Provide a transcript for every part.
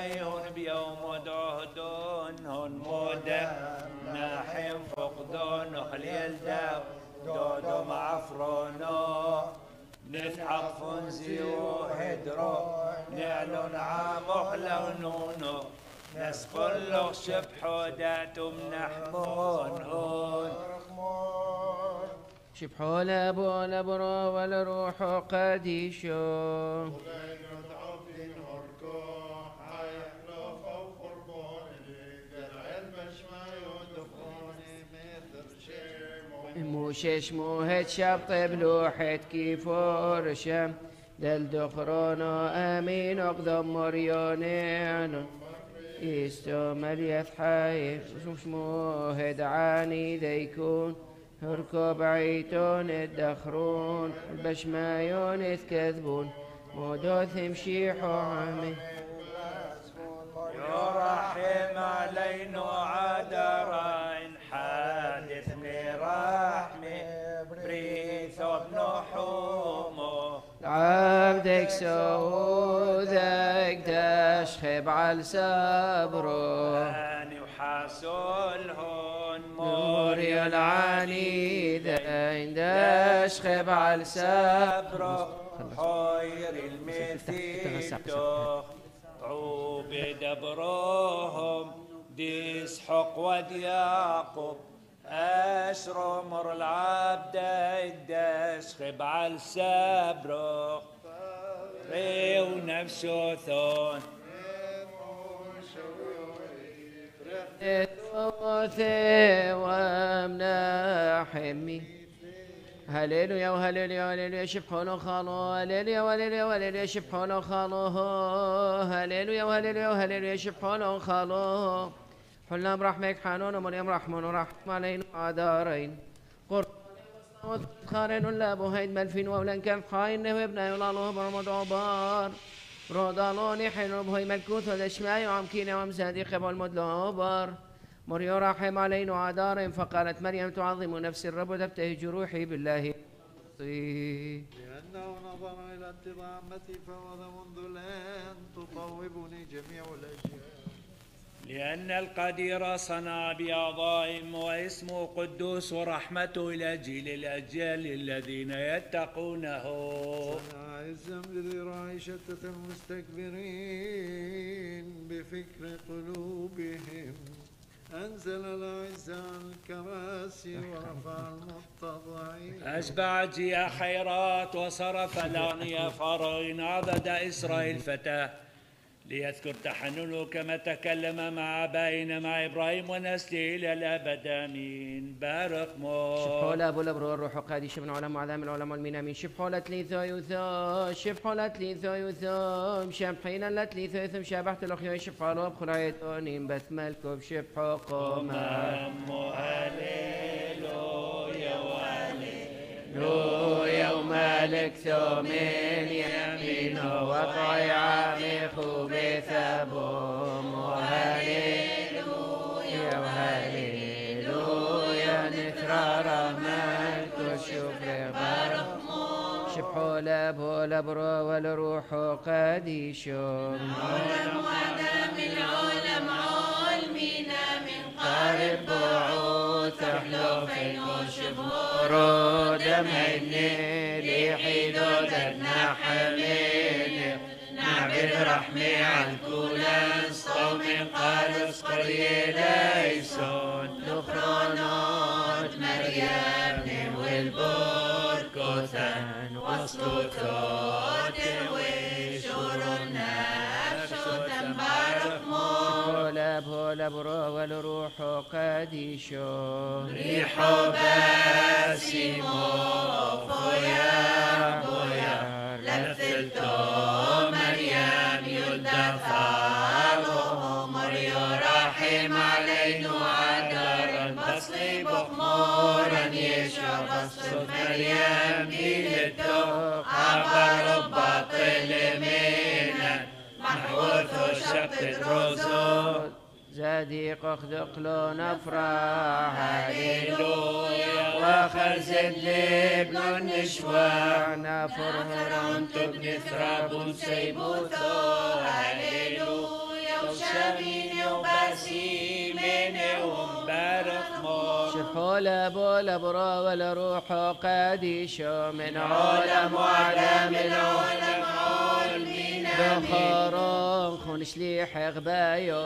هون بيوم دهدون هون مودة ناحم فقدون نخليل داو دودو معفرونو نتحق فنزي وهدرو نعلن عامخ لونونو نسقل له شبحو داتم نحمون هون شبحو لابو لبرو والروح قديشو موشش موهد شب طيب لوحت كيفور شم. دل دخرانو امين اقدم مريانين استو مليت حي مش موهد عاني ديكون هركب عيتون الدخرون البشمايون يتكذبون مودوث مشيحو عمي يرحم علينا عدرين حادث رحمة بريث ابن حومه عبدك سودك تشخب على صبره. أني وحاسلهن موري العنيدين دشخب على صبره. حير المثيتو عوب دبرهم ديس حق ود يعقوب أشر مر العبد الدشخب على السبرو ري ونفسه ثون. توثي وامنحمي هللويا وهللويا وهللويا شبحون خالو هللويا وهللويا وهللويا شبحون خالو هللويا وهللويا وهللويا شبحون خالو. حلنا برحمك حنون ومريم رحمن ورحم علينا عدارين قرآن خارن لا بهيد ملفين وولن كان خاين وابن الله برمض عبار رودالوني حين بهي ملكوت ودشماي وعمكين ومزادي قبل مدلوبر مريو رحم علينا عدار فقالت مريم تعظم نفس الرب وتبتهي جروحي بالله. لأنه نظر إلى اتضامتي فوض منذ الآن تطوبني جميع الأشياء. لأن القدير صنع بأعضائهم واسمه قدوس ورحمته إلى جيل الأجيال الذين يتقونه. صنع عزا بذراع شتت المستكبرين بفكر قلوبهم. أنزل الأعز عن الكراسي ورفع المتضعين أشبع جيا خيرات وصرف الأغنياء فرعين عبد إسرائيل فتاة. ليذكر تحننه كما تكلم مع آبائنا مع إبراهيم ونسله إلى الأبد. آمين. بارك مو. شبحولة أبو الأبرار الروح قادش من علماء عدام العلماء المنامين شبحولة ليثو يوثو شبحولة ليثو يوثو مشابحين لا ليثو يوثو مشابحت الأخيو شبحولة بخرايتونين بث ملكو بشبحو قوما هللويا هللويا ومالك ثومين يمينه وقع عميق بثبوم وهللويا وهللويا نترى مالك وشكر بارك شبحولة بولا برو والروح قديشو قارب بعوث حلوفين وشبور دمهني ليحي دودنا حمين نعبد رحمي عن كل صوم قال اسقر ليسون دخرانات مريم والبركوثان وسطوثات وشور بولا بولا برو والروح قديشو ريح باسمو فويا فويا لفلتو مريم يدفعه مريو رحم علينا عدرا بصلي بخمورا. يشرب الصوت مريم بيدتو عبر باطل منا محوث شقة روزو زاديق اخذق له نفرح هللويا وخرز اللبن النشوى نافر هران تبني ثراب سيبوثو هللويا شامين وبسيمين ومبارك مور. شبحول بول برا ولا روح قديش من عالم وعلم العالم بخارون خون شليح غبايو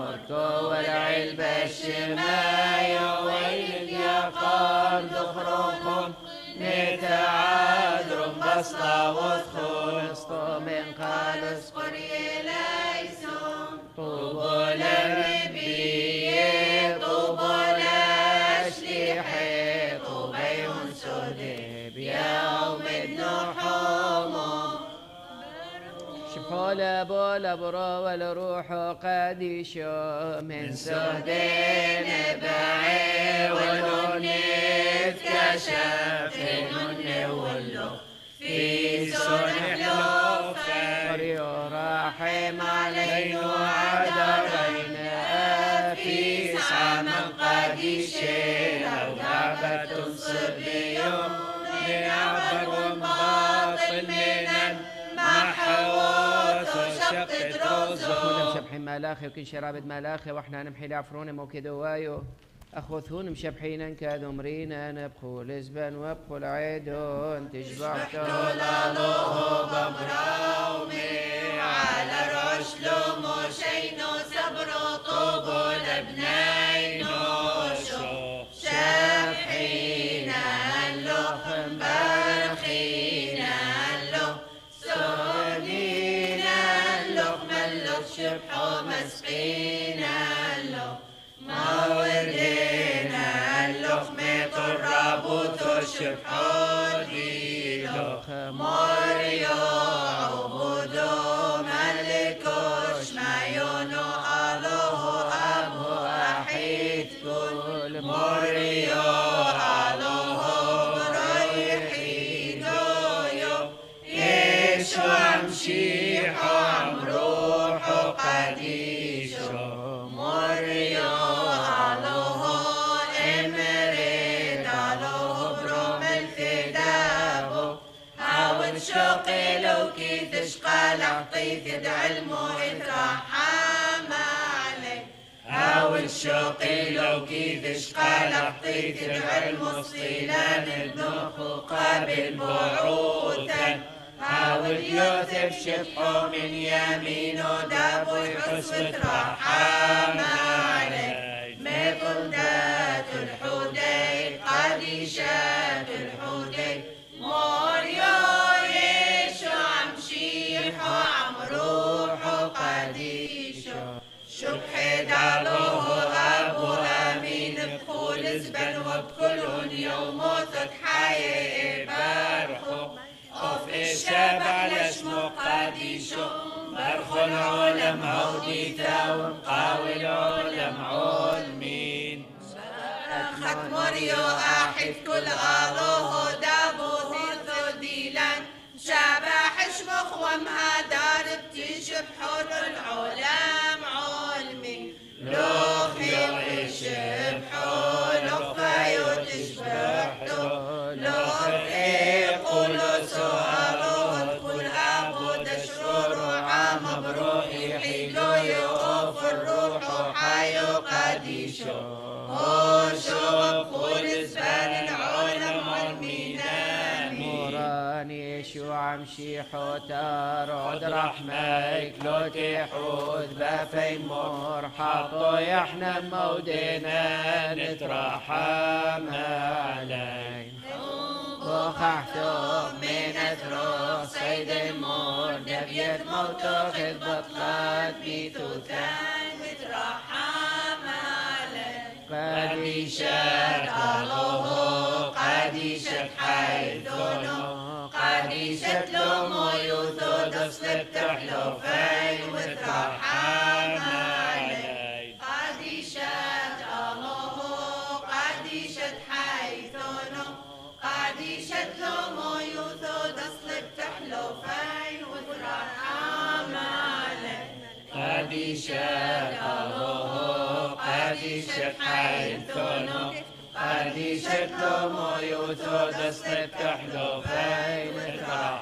هركو والعلب الشمايو ويل يا قام دخركم نتعادر بسطة وثخون اسطو من قالس قرية ليسون طوبى للنبي بول برا والروح قديش من سهدين بعي ونون كشف نون ولو في صنح لوفا رحم علينا وعدرينا ملاخي وكن شرابة ملاخي وإحنا نمحي لعفرون موكدوايو أخوثون مشبحين كادوا مرينا نبخو لزبن وابخو العيدون تشبح طلالوه بمراومي على رشلو موشينو صبرو طوبو لبنينو شو شافحينا اللوخ worship. Oh. شوقي لو كيف شقال عطيت علمه صيلان الدخو قابل بعودا. حاول يوثب شفحه من يمينه دابو يحس اترحم عليه أحد كل غالوه دابو ثيرثو ديلان شبح شمخ ومهدار بتشب حول العلام عمشي حوتار عود رحمك لو تحوذ بفي مور حطو يحنا مودنا نترحم علي وخحتو من اثرو سيد المور دبيت موتو خذ بطلات بيتوتان مترحم عليه قديشة الله دصلب تحلو في وترحم عليه قديشة الله قديشة حيثنا قديشة لومو يوثو دصلب تحلو في وترحم عليه قديشة الله قديشة حيثنا قديشة لومو يوثو دست تحلو فين ترحمنا علي موران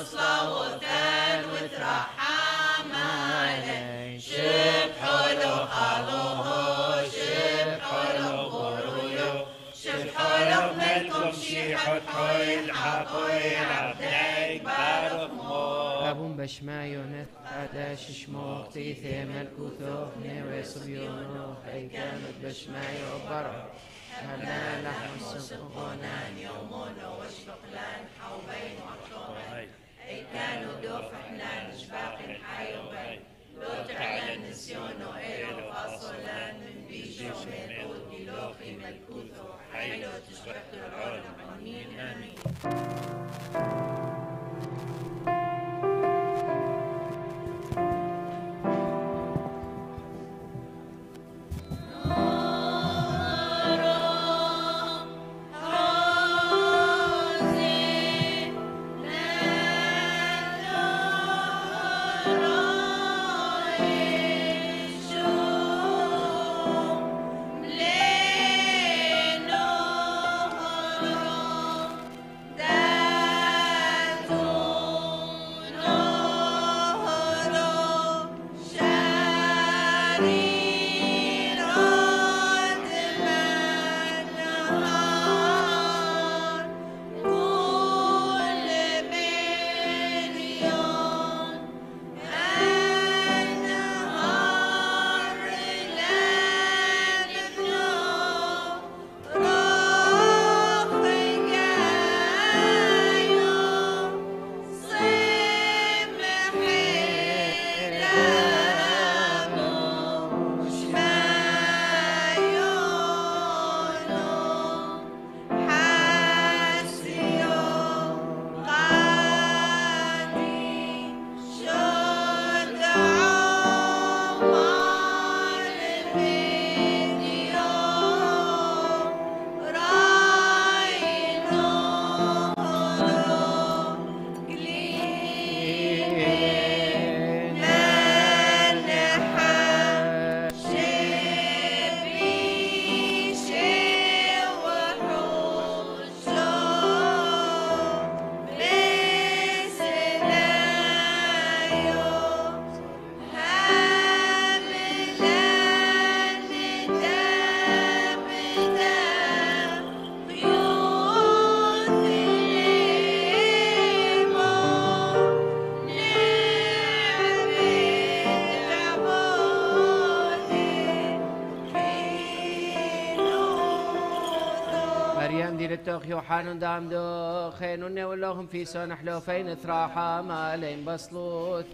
وصلوتان وترحم عليه شب حلو قالوه شب حلو قولوا شب حلو ملكم شي حطوي حطوي عبدك بارك أبون بشمايونت قداش شموخ تيثي ملكوثوخ نيوي صبيونوخ أي كانت بشمايو برا هلا لحم الصدق غنان يومون واشفق لأن حوبين وحطورين طيب. إحنا نشباق حي وبي لو تعلن نسيونه إلو فاصلان من بيشو ميقود بلوخي ملكوثو حيلو تشبح العالم آمين آمين. مريم دي للتوخ يوحان دام دو خينون ولهم في سون حلوفين ثراحة ما لين بصلوت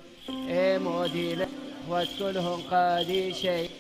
اي مودي لإخوات كلهم قادي شيء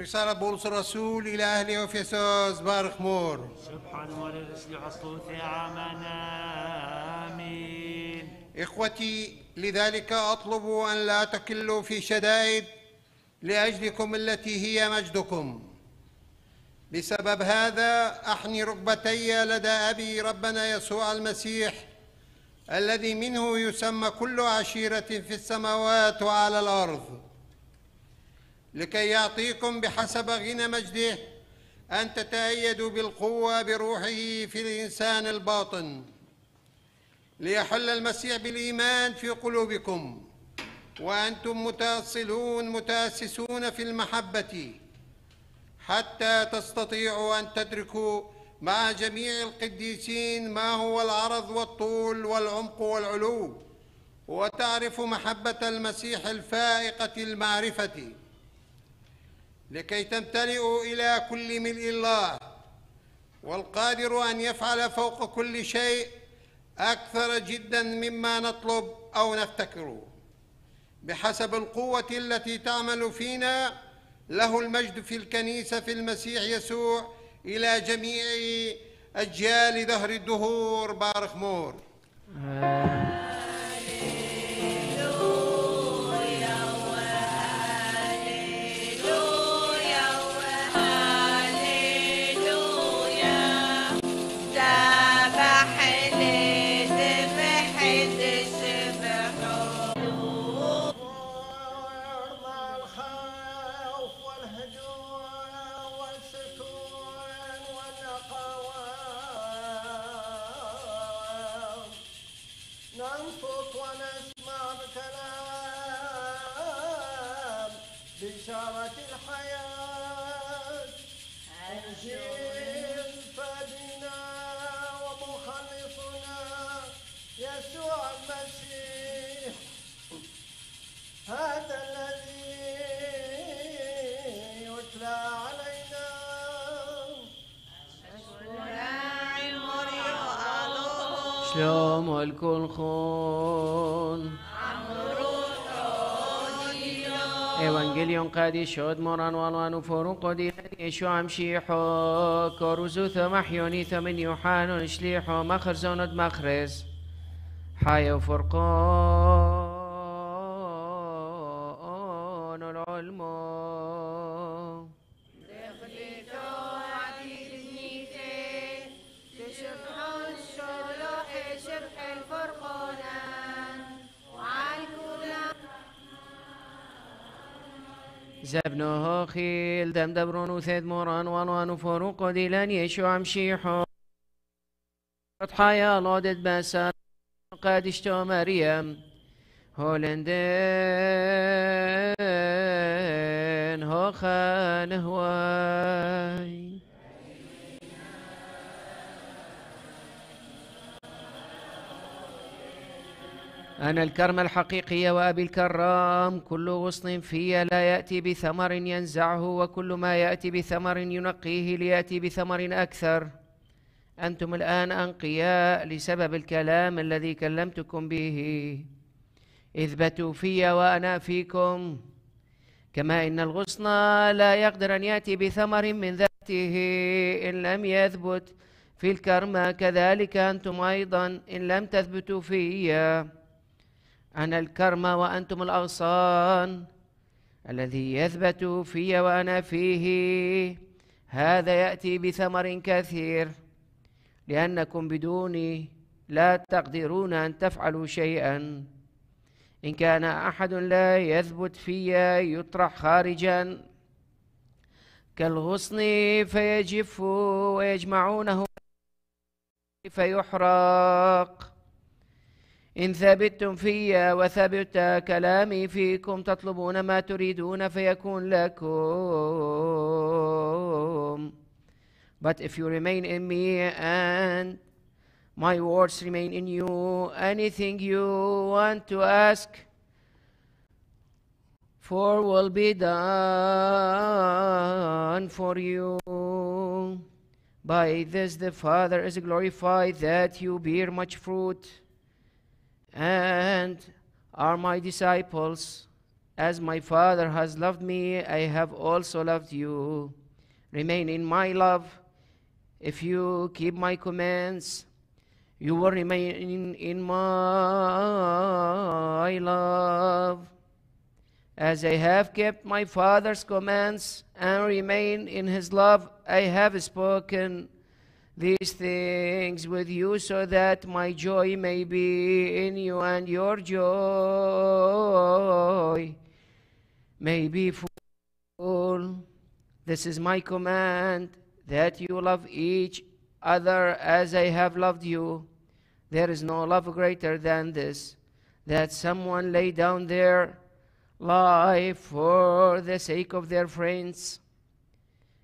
رسالة بولس الرسول إلى أهل أفسس بارك مور سبحان وللس لحصوث عمنا آمين. إخوتي لذلك أطلب أن لا تكلوا في شدائد لأجلكم التي هي مجدكم. بسبب هذا أحني ركبتي لدى أبي ربنا يسوع المسيح الذي منه يسمى كل عشيرة في السماوات وعلى الأرض. لكي يعطيكم بحسب غنى مجده أن تتأيدوا بالقوة بروحه في الإنسان الباطن ليحل المسيح بالإيمان في قلوبكم وأنتم متأصلون متأسسون في المحبة حتى تستطيعوا أن تدركوا مع جميع القديسين ما هو العرض والطول والعمق والعلو وتعرفوا محبة المسيح الفائقة المعرفة لكي تمتلئوا إلى كل ملء الله والقادر أن يفعل فوق كل شيء أكثر جدا مما نطلب أو نفتكر. بحسب القوة التي تعمل فينا له المجد في الكنيسة في المسيح يسوع إلى جميع أجيال دهر الدهور. بارك مور. ويرضى شلوم الكل خون. إيوانجيليون قادي شود موران والوان وفورون قدي يشوع مشيحو كوروزو ثمحيوني ثمن يوحانون شليحو مخر زوند مخرز حي وفرقون زبنه خيل دم دبرون وثيد موران والوان فروق ديلان يشوع مشيحو حيا لودت بسار قادشتو مريم. هولندن هو خان هواي أنا الكرم الحقيقي وأبي الكرام كل غصن في لا يأتي بثمر ينزعه وكل ما يأتي بثمر ينقيه ليأتي بثمر أكثر. أنتم الآن أنقياء لسبب الكلام الذي كلمتكم به. اثبتوا في وأنا فيكم. كما إن الغصن لا يقدر أن يأتي بثمر من ذاته إن لم يثبت في الكرم كذلك أنتم أيضا إن لم تثبتوا في أنا الكرم وأنتم الأغصان الذي يثبت في وأنا فيه. هذا يأتي بثمر كثير لأنكم بدوني لا تقدرون أن تفعلوا شيئا. إن كان أحد لا يثبت في يطرح خارجا كالغصن فيجف ويجمعونه فيحرق. إن ثبتم في وثبت كلامي فيكم تطلبون ما تريدون فيكون لكم But if you remain in me and my words remain in you, anything you want to ask for will be done for you. By this the Father is glorified that you bear much fruit and are my disciples. As my Father has loved me, I have also loved you. Remain in my love. If you keep my commands, you will remain in, my love. As I have kept my Father's commands and remain in his love, I have spoken these things with you so that my joy may be in you and your joy may be full. This is my command that you love each other as I have loved you. There is no love greater than this that someone lay down their life for the sake of their friends.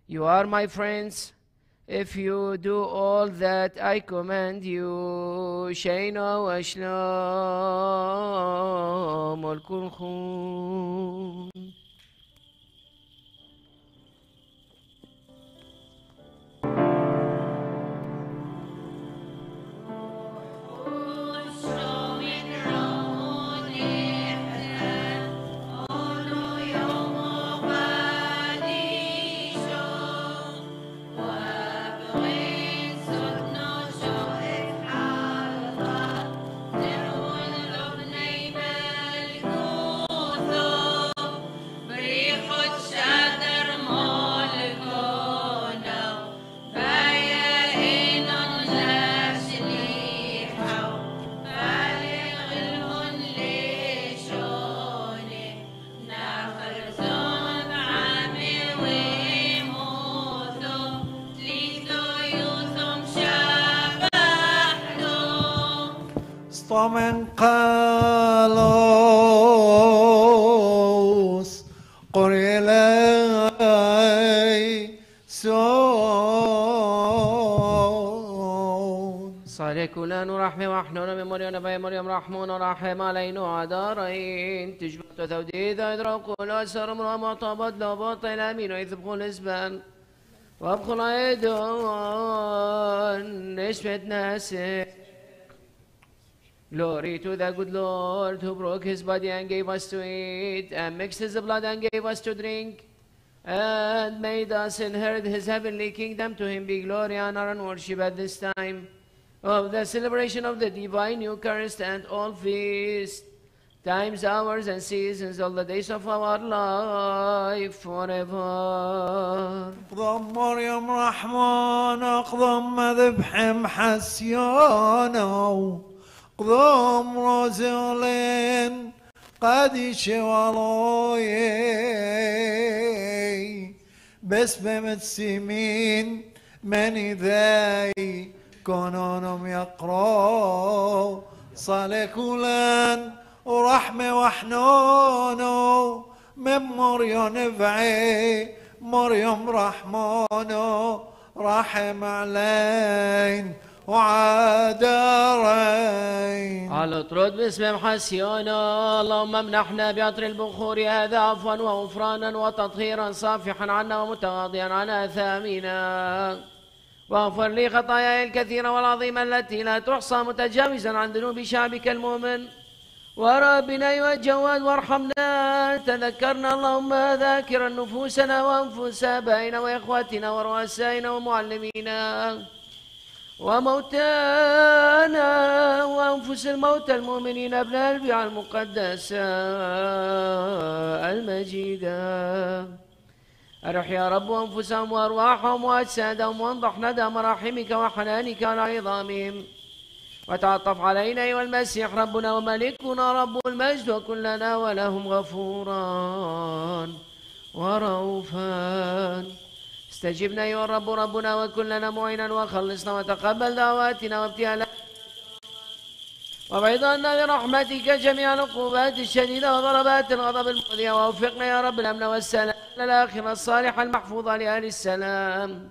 You are my friends if you do all that I command you شينا وأشلام الكلخون صمن قالوس قريلي سون صالح كلان ورحمة وحنون من مريم نبي مريم رحمون ورحم علينا عدارين تجبت توديد إدراك الأسر مرام طابت لبط الأمين ويثبقوا الإسبان وابخل أيدون نسبة ناسي Glory to the good Lord who broke his body and gave us to eat, and mixed his blood and gave us to drink, and made us inherit his heavenly kingdom. To him be glory, honor, and worship at this time of the celebration of the divine Eucharist and all feasts, times, hours, and seasons, all the days of our life forever. اقضم مريم رحمن اقضم ذبح محسيانو اقضم روزلين قد شوالوي. بس بمتسمين من ذاي كونونهم يقرأ. صالح كلان ورحمة وحنونو. من مريم نفعي مريم رحمانو رحم علين وعادرين على طرود باسم محسيونا اللهم امنحنا بعطر البخور هذا عفوا وغفرانا وتطهيرا صافحا عنا ومتغاضيا عن آثامنا. واغفر لي خطاياي الكثيرة والعظيمة التي لا تحصى متجاوزا عن ذنوب شعبك المؤمن. وربنا أيها الجواد وارحمنا. تذكرنا اللهم ذاكرا نفوسنا وأنفس آبائنا وإخواتنا ورؤسائنا ومعلمينا. وموتانا وأنفس الموتى المؤمنين أبناء البيع المقدسة المجيدة أرح يا رب أنفسهم وأرواحهم وأجسادهم وانضح ندى مراحمك وحنانك على عظامهم. وتعطف علينا أيها المسيح ربنا وملكنا رب المجد وكلنا ولهم غفورا ورؤوفا استجبنا أيها الرب ربنا وكلنا معينا وخلصنا وتقبل دعواتنا وابتهالاتنا وبعد عنا برحمتك جميع العقوبات الشديدة وضربات الغضب المؤذية. ووفقنا يا رب الأمن والسلام للآخرة الصالحة المحفوظة لأهل السلام.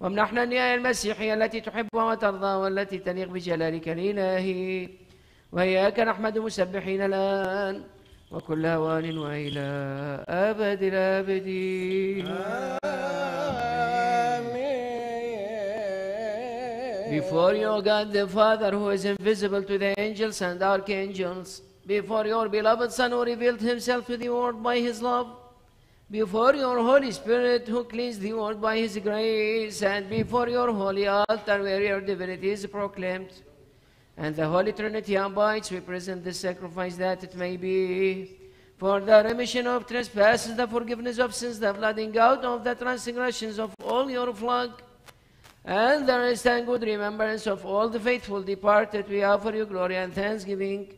وامنحنا النهاية المسيحية التي تحبها وترضى والتي تليق بجلالك الإلهي. وإياك نحمد مسبحين الآن. وكل أوان وإلى أبد الآبدين Before you, God the Father, who is invisible to the angels and archangels, before your beloved Son, who revealed himself to the world by his love, before your Holy Spirit, who cleansed the world by his grace, and before your holy altar, where your divinity is proclaimed, and the Holy Trinity abides, we present this sacrifice that it may be for the remission of trespasses, the forgiveness of sins, the blotting out of the transgressions of all your flock, and the rest and good remembrance of all the faithful departed, we offer you glory and thanksgiving,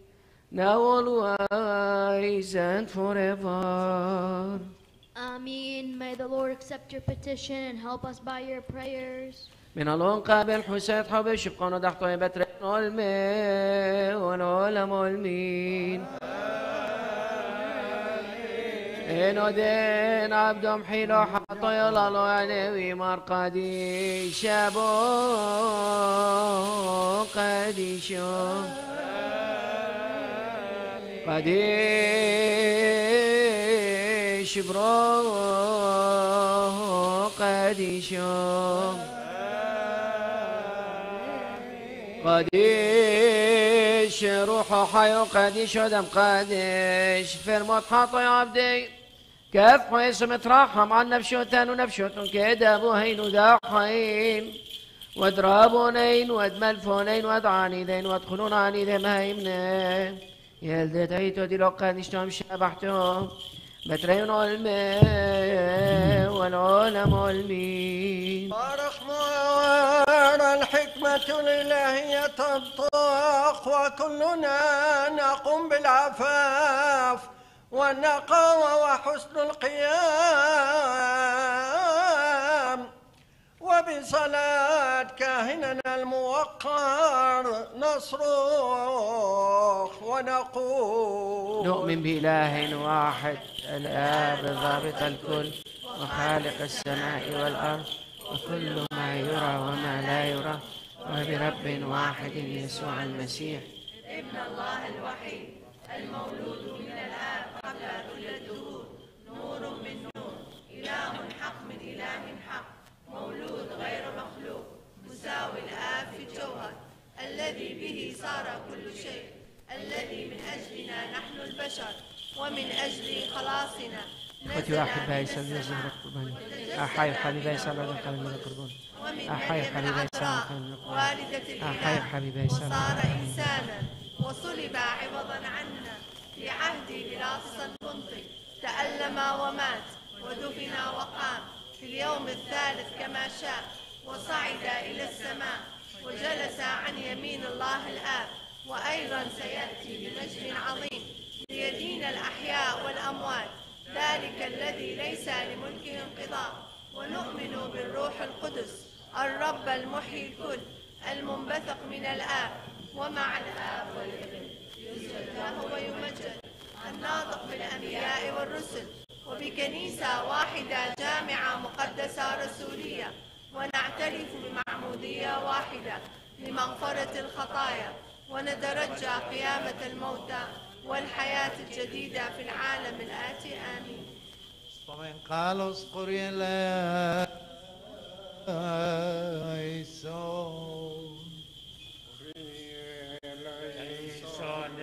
now always and forever. Amen. May the Lord accept your petition and help us by your prayers. من الون قابل حسيت حب شبقون ودحط بتر المي ونولم المين. إنو دين عبدهم حيلو حطو يلالو عليوي مرقدي شابو قديشو قديش. برو قديشو قديش روحه حيو قديش ودم قديش في الموت يا عبدي. كيف حيث مترحم عن نفشوتان ونفشوتن كده بوهين وداحين واضربونين وادملفونين وادعانيدين وادخلون عنيدهم هايمنا يلدت ايتو دي قديشتهم شبحتهم بترين الماء والعلم والمين. ورحمن الحكمة الإلهية تنطق وكلنا نقوم بالعفاف والنقاوة وحسن القيام. وبصلاة كاهننا الموقر نصرخ ونقول نؤمن بإله واحد الآب ضابط الكل وخالق السماء والأرض وكل ما يرى وما لا يرى وبرب واحد يسوع المسيح. ابن الله الوحيد المولود من الآب قبل كل الدهور نور من نور إله حق من إله حق. مولود غير مخلوق مساوي الآب في الجوهر. الذي به صار كل شيء. الذي من أجلنا نحن البشر ومن أجل خلاصنا أخوتي وأحبائي سلموا زهرة القربان. أحاي حبيبي صلى الله عليه وسلم القربان. ومن أحاي مريم حبيبي عليه وسلم والدة أحاي الإله. حبيبي وصار إنسانا وصلب عوضا عنا لعهد بلاطس البنطي تألم ومات ودفن وقام. في اليوم الثالث كما شاء وصعد إلى السماء وجلس عن يمين الله الآب وأيضا سيأتي بمجد عظيم ليدين الأحياء والأموات. ذلك الذي ليس لملكه انقضاء. ونؤمن بالروح القدس الرب المحيي الكل المنبثق من الآب ومع الآب والابن. يسجد له ويمجد. الناطق بالأنبياء والرسل. وبكنيسة واحدة جامعة مقدسة رسولية. ونعترف بمعمودية واحدة لمغفرة الخطايا. ونترجى قيامة الموتى والحياة الجديدة في العالم الآتي. آمين. طبعا قالوا قرية ليسون ليسون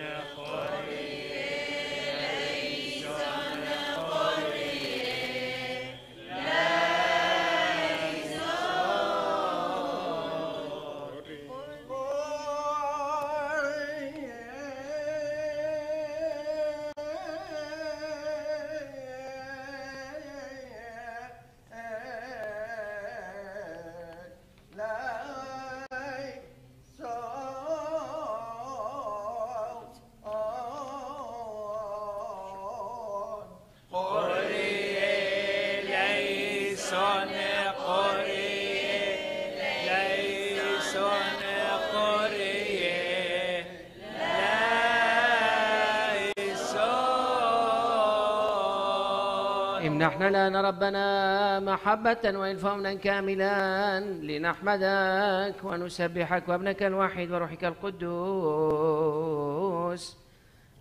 امنحنا لنا ربنا محبة وإلفاؤنا كاملا لنحمدك ونسبحك وابنك الوحيد وروحك القدوس.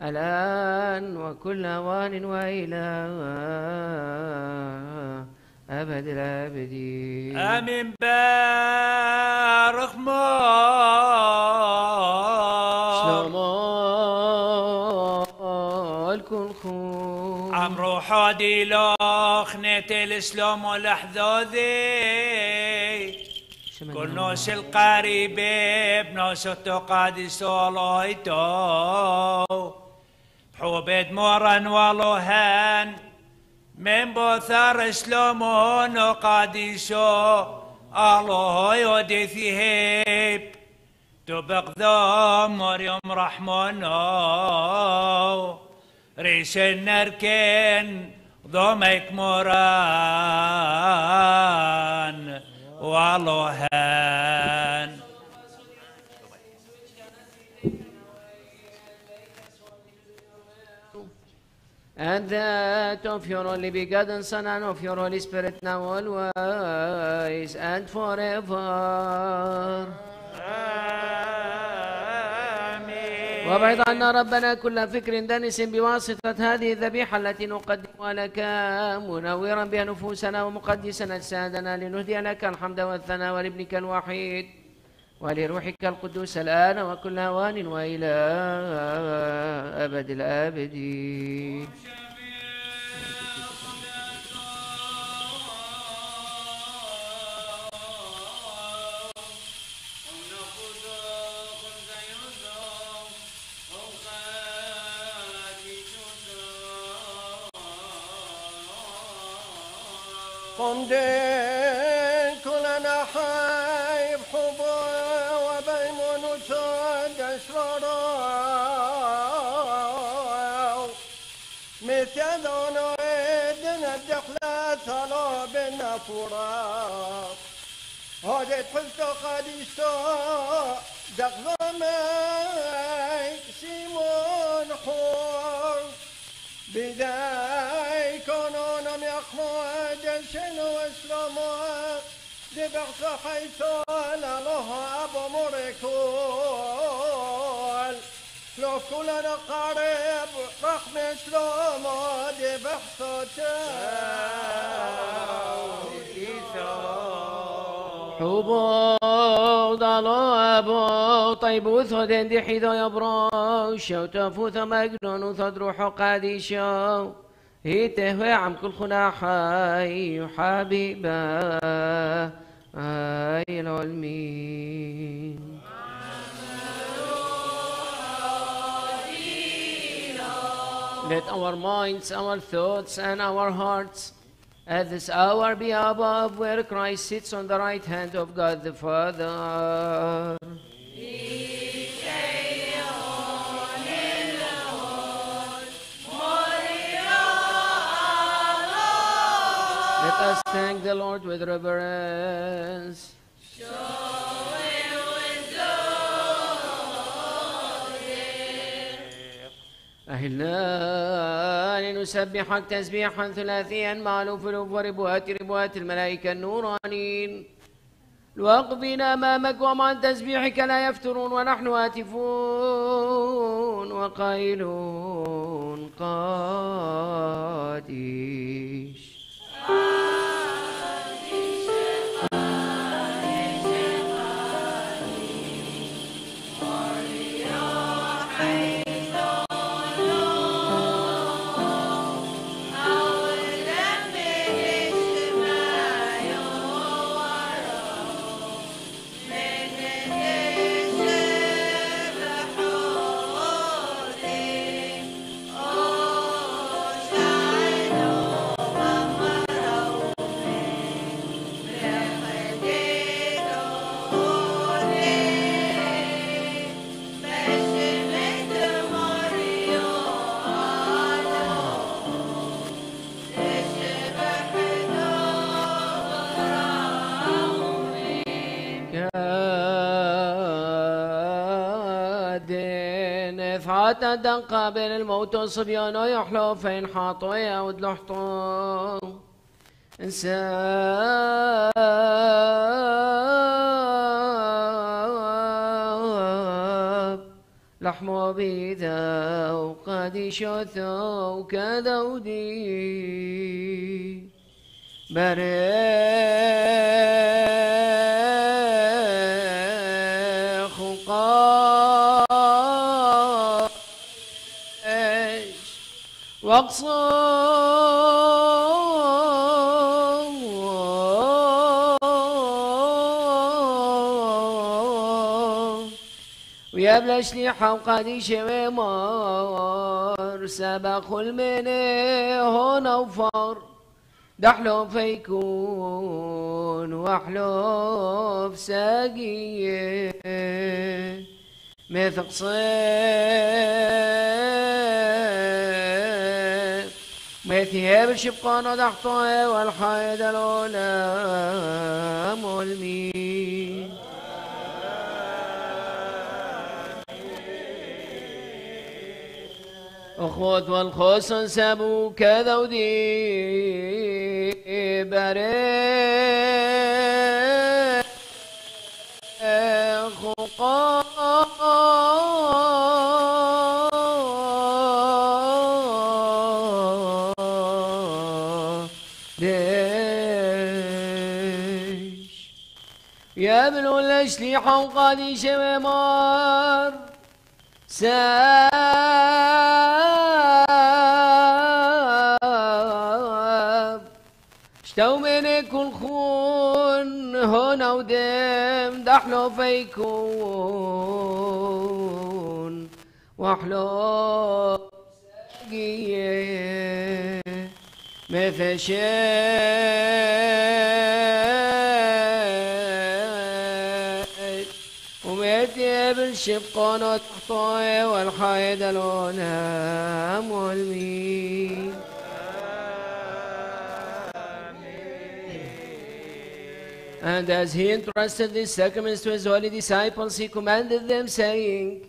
ألآن وكل أوان وإلى أبد الآبدين. آمين. بارخ شلومو الكنخون عم روحو دي لوخ نتل سلومو لحظوذي كل نوس القريبة بنوس التقادي سولويتو حوبد مورن والوهان من بوثار سلومو نقاديشو الله يودي ثيب تبقذو مريم رحمونو ريش النركن. Domek Moran Walohan. And that of your only begotten Son and of your Holy Spirit now always and forever. Amen. وأبعد عنا ربنا كل فكر دنس بواسطة هذه الذبيحة التي نقدمها لك منورا بها نفوسنا ومقدسا أجسادنا لنهدي لك الحمد والثناء ولابنك الوحيد ولروحك القدوس الآن وكل أوان وإلى أبد الآبدين. قمدين كلنا حي بحبه وبيمون وسود أسراره مثل ذون عيدنا الدخلة بالنفورة هودي حلتو قديسو دخلو ميك سيمون حور. بداي كونون جلسن واسلمو دبغت حيث له ابو مركول لو كلنا قريب رحم سلومو دبغت حبو ضلو أبو طيبوث ودين حيثو يبرو شوتفوث مجنون ثدرو حقادي شو. هيته عم كل خنا حي حبيبا أي العلمين Let our minds, our thoughts, and our hearts at this hour be above where Christ sits on the right hand of God the Father. Thank the Lord with reverence. أهلا لنسبحك تسبيحا ثلاثيا مع الألوف وربوات ربوات الملائكة النورانيين الواقفين أمامك ومع تسبيحك لا يفترون ونحن هاتفون وقائلون قادش بين الموت والصبيان يحلو فين حاطو يعود لحطو. انساب لحمه بيذا وقد شثو كذودي بريخ وقاش واقصو ويبلى شليحة وقادي شوي مار سبق المني هنا وفار. دحلو فيكون واحلو بساقية مثق صيف مثياب الشبقان ودحطه والحيد الأولى ملمين. أخوت والخوص سابوا كذا ودي ابن الأشليحة وقادي شمار. ساب اشتو من كل خون هنا ودم دحلو فيكون. واحلو ساقية مثل شيء. وميتي بالشبقون وتحطوي والحيد الأولام والمين And as he entrusted these sacraments to his holy disciples, he commanded them, saying,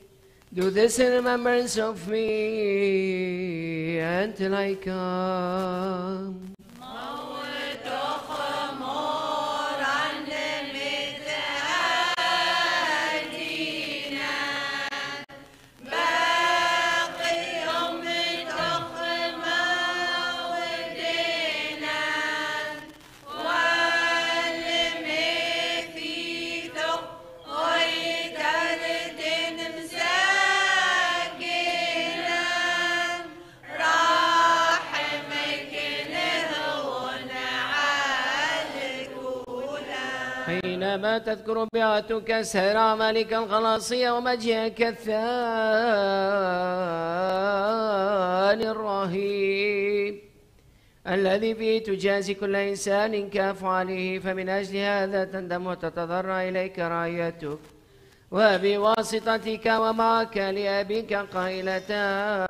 Do this in remembrance of me until I come. تذكر بيعتك سير عملك الخلاصية ومجيئك الثاني الرهيب. الذي فيه تجازي كل إنسان كأفعاله فمن أجل هذا تندم وتتضرع إليك رعيتك وبواسطتك ومعك لأبيك قائلتان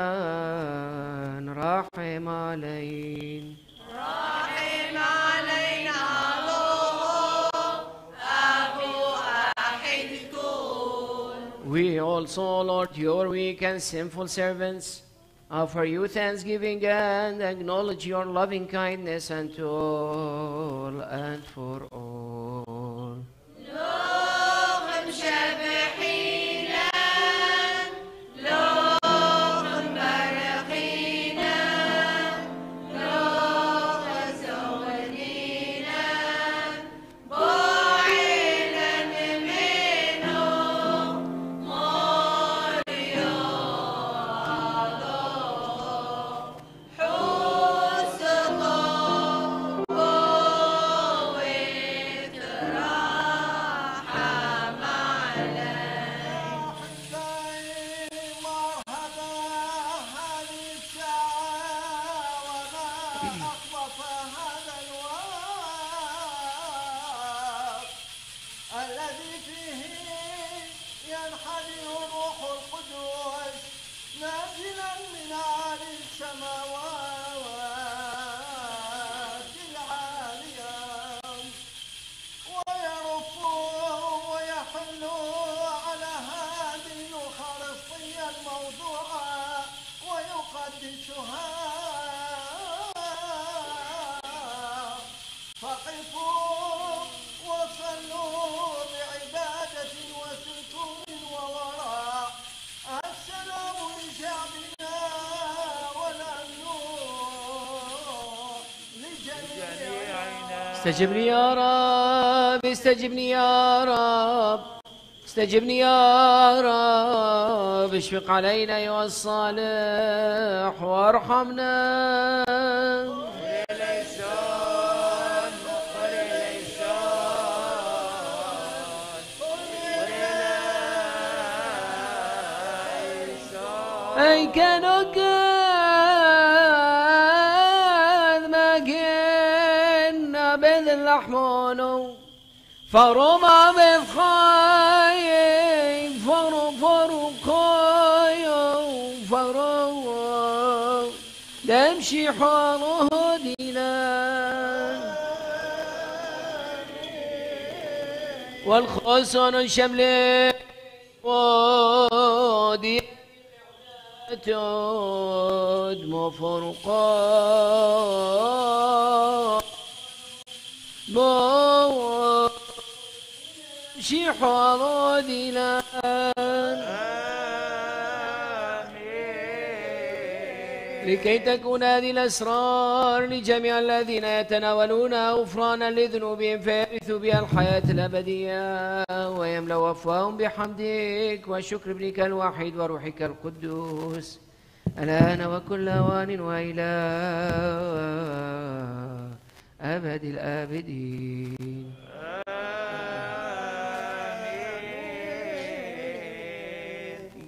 رحم علينا We also, Lord, your weak and sinful servants, offer you thanksgiving and acknowledge your loving kindness unto all and for all. استجبني يا رب استجبني يا رب استجبني يا رب. اشفق علينا ايها الصالح وارحمنا. أي كانوا فرما بالخاي فرو فرو خاي فرو. نمشي حوله دينا والخصن شمل ودي تدم فرقا شي حوالي لكي تكون هذه الأسرار لجميع الذين يتناولون غفرانا لذنوبهم فيرثوا بها الحياة الأبدية ويملأ أفواههم بحمدك وشكر ابنك الوحيد وروحك القدوس. الآن وكل أوان وإلى أبد الآبدين.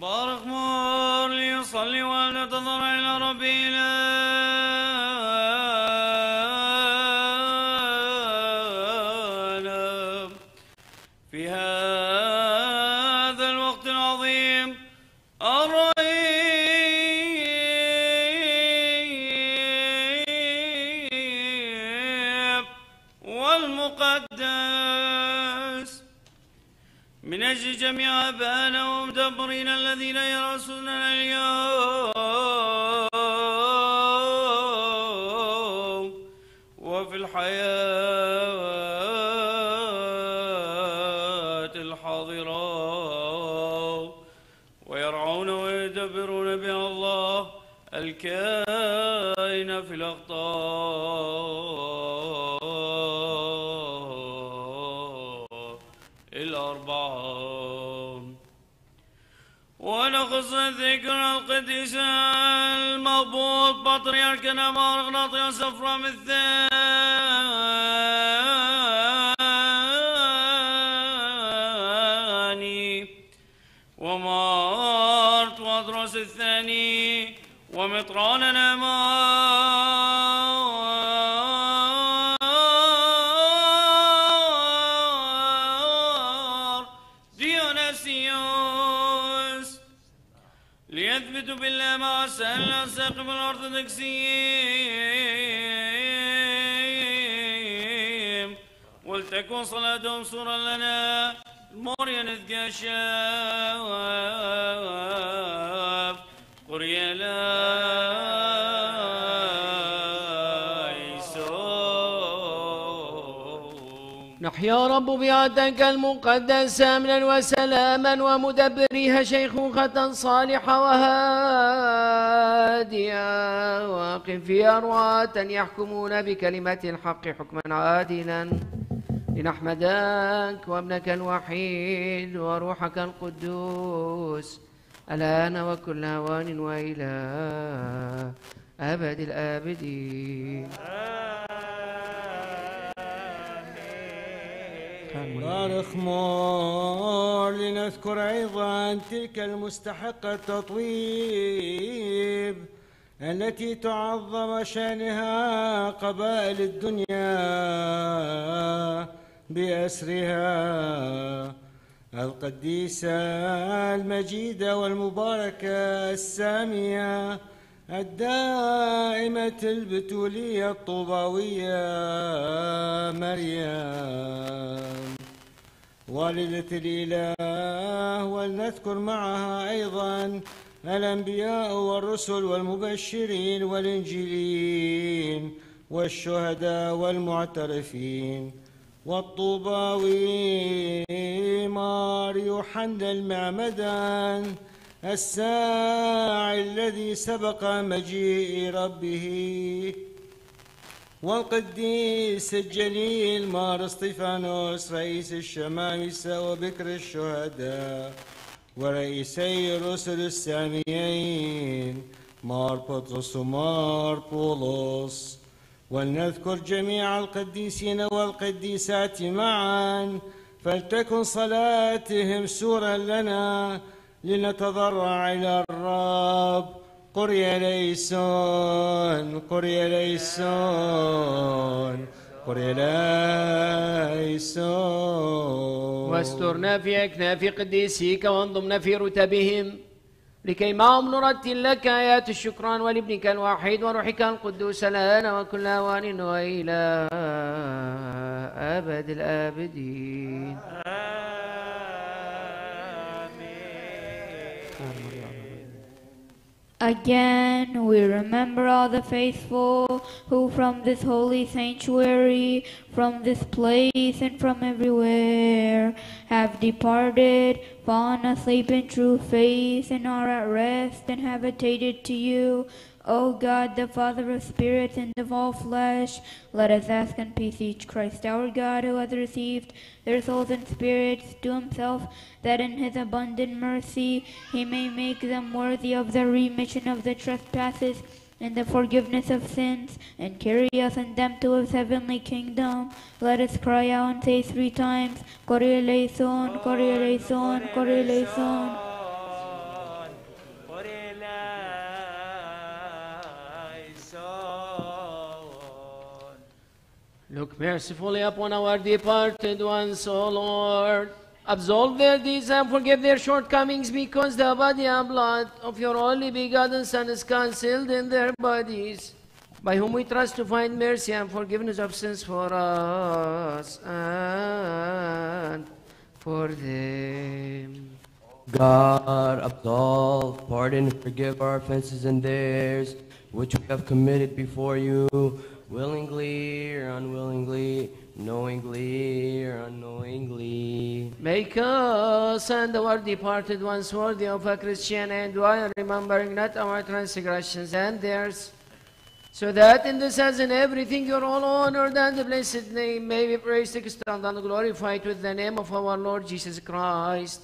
بارك مور ليصلي ولنتضرع إلى ربنا ومدبرين الذين اليوم ذكر القديس المضبوط بطريركنا مارغناطيا صفرا الثاني. ومارت وأدرس الثاني ومطراننا مار ديوناسيوس ليثبتوا بالله مع سهل ساقم الأرثوذكسيين ولتكن صلاتهم صورا لنا. موريان ذقاشاف قرية لايسو نحيا رب بيعتك المقدسة أمنا وسلاما ومدبريها شيخوخة صالحة وهادية واقم في أرواة يحكمون بكلمة الحق حكما عادلا. لنحمدك وابنك الوحيد وروحك القدوس الآن وكل أوان وإلى أبد الآبدين. بارخ مور لنذكر أيضا تلك المستحقة التطويب التي تعظم شأنها قبائل الدنيا بأسرها. القديسة المجيدة والمباركة السامية الدائمة البتولية الطوباوية مريم. والدة الإله ولنذكر معها أيضا الأنبياء والرسل والمبشرين والإنجيلين والشهداء والمعترفين والطوباوي مار يوحنا المعمدان الساعي الذي سبق مجيء ربه والقديس الجليل مار اسطيفانوس رئيس الشمامسة وبكر الشهداء ورئيسي الرسل الساميين مار بطرس ومار بولس. ولنذكر جميع القديسين والقديسات معا فلتكن صلاتهم سورا لنا لنتضرع إلى الرب. قرية ليسون قرية ليسون قرية ليسون واسترنا في أكناف قديسيك وانضمنا في رتبهم. لكي معهم نرتل لك آيات الشكران ولابنك الوحيد وروحك القدوس الآن وكل أوان وإلى أبد الآبدين. Again, we remember all the faithful who from this holy sanctuary, from this place, and from everywhere have departed, fallen asleep in true faith, and are at rest and have attained to you. O God, the Father of spirits and of all flesh, let us ask in peace each Christ our God, who has received their souls and spirits to himself, that in his abundant mercy he may make them worthy of the remission of the trespasses and the forgiveness of sins, and carry us and them to his heavenly kingdom. Let us cry out and say three times, Kyrie eleison, Kyrie eleison, eleison. Look mercifully upon our departed ones, O Lord. Absolve their deeds and forgive their shortcomings because the body and blood of your only begotten Son is concealed in their bodies, by whom we trust to find mercy and forgiveness of sins for us and for them. God, absolve, pardon, and forgive our offenses and theirs, which we have committed before you, willingly or unwillingly, knowingly or unknowingly. Make us and our departed ones worthy of a Christian and while remembering not our transgressions and theirs, so that in this as in everything your all honored and the blessed name may be praised, extolled, and glorified with the name of our Lord Jesus Christ,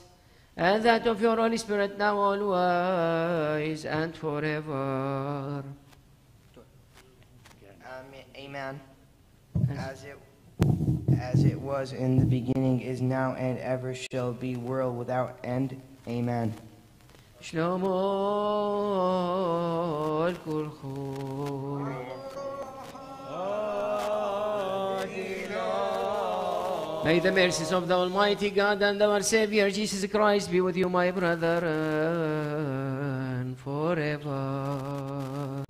and that of your Holy Spirit now always and forever. Amen. As it as it was in the beginning, is now, and ever shall be, world without end. Amen. שלמה al כולכו. May the mercies of the Almighty God and our Savior Jesus Christ be with you, my brother, forever.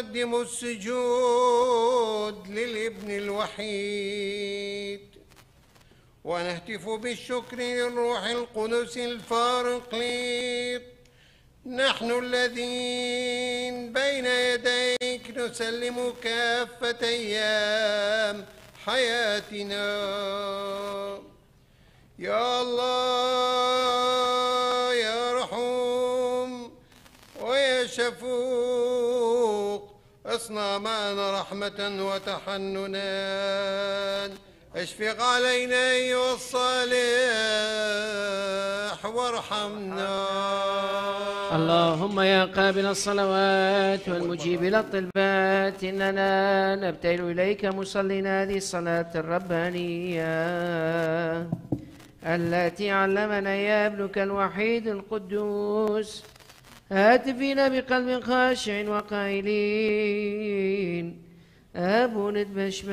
ونقدم السجود للابن الوحيد. ونهتف بالشكر للروح القدس الفارقليط نحن الذين بين يديك نسلم كافة أيام حياتنا. يا الله شفوق اصنع معنا رحمة وتحننا. اشفق علينا أيها الصالح وارحمنا. اللهم يا قابل الصلوات والمجيب للطلبات إننا نبتهل إليك مصلين هذه الصلاة الربانية. التي علمنا يا ابنك الوحيد القدوس. هاتفين بقلب خاشع وقائلين أبو ندبش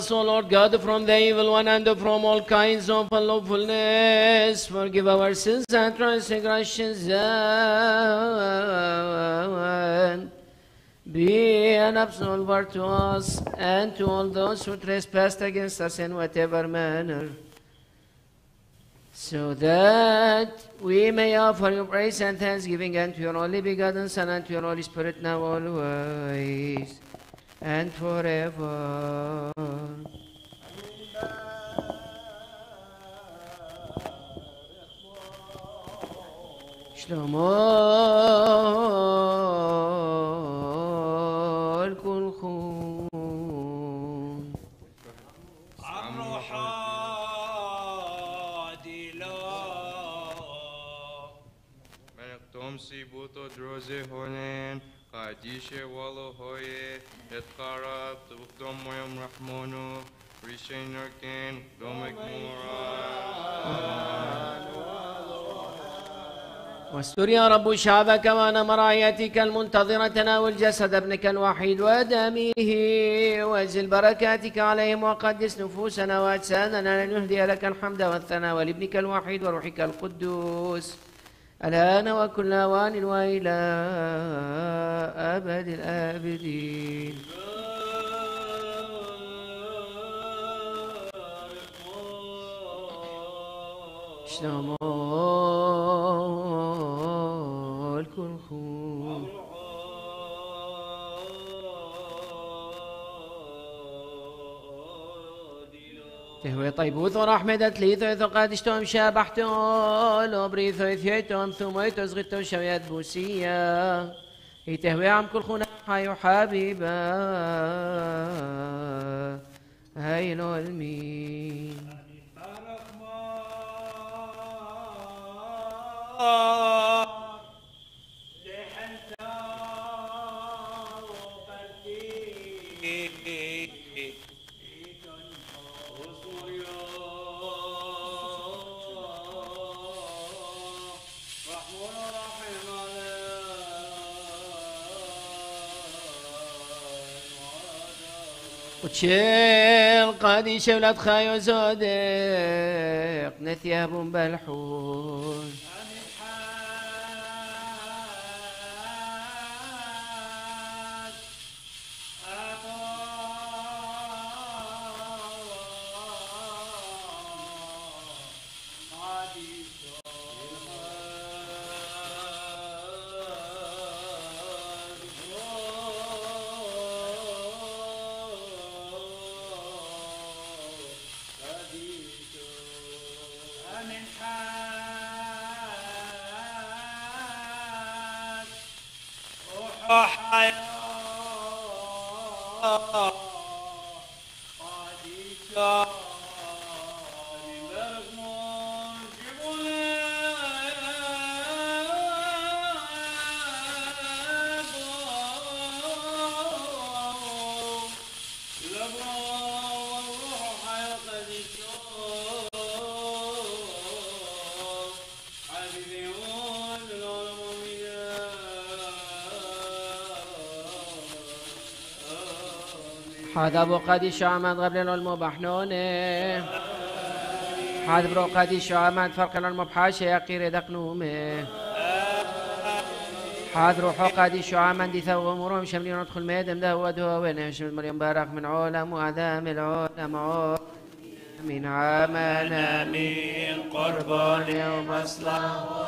us, O Lord God, from the evil one and from all kinds of unlawfulness. Forgive our sins and transgressions. And be an absolver to us and to all those who trespass against us in whatever manner. So that we may offer you praise and thanksgiving unto your only begotten Son and to your Holy Spirit now always and forever. شلومو الكلخون Melek si buto droze honen, kadishe walo hoye, et karab tubukdom moyam rahmono, rishain arken, domek واستر يا رب شعبك وأنا مرايتك المنتظرة تناول جسد ابنك الوحيد ودمه وانزل بركاتك عليهم وقدس نفوسنا وأجسادنا لنهدي لك الحمد والثناء ولابنك الوحيد وروحك القدوس. الآن وكل أوان وإلى أبد الآبدين. شلومو الكلخون تهوي طيبوث ورحمة تليثو إذو قادشتهم شابحتو لو بريثو إثيتهم ثم يتزغتو شويات بوسية. يتهوي عم كل خونا حيو حبيبا هاي لو المين وتشيل قادي شولات خايو زودق نثياب بلحون حاد أبو قدي شامد قبل المبحنونه حاد برو قدي شامد فرق المبحاشه يقير دقنومه حاد روحو قدي شامد دي ثو أمورهم شملين ندخل ميدم ده ودو ونشم مريم بارك من علم وعذام العلم من عمل من قربان ومصلحة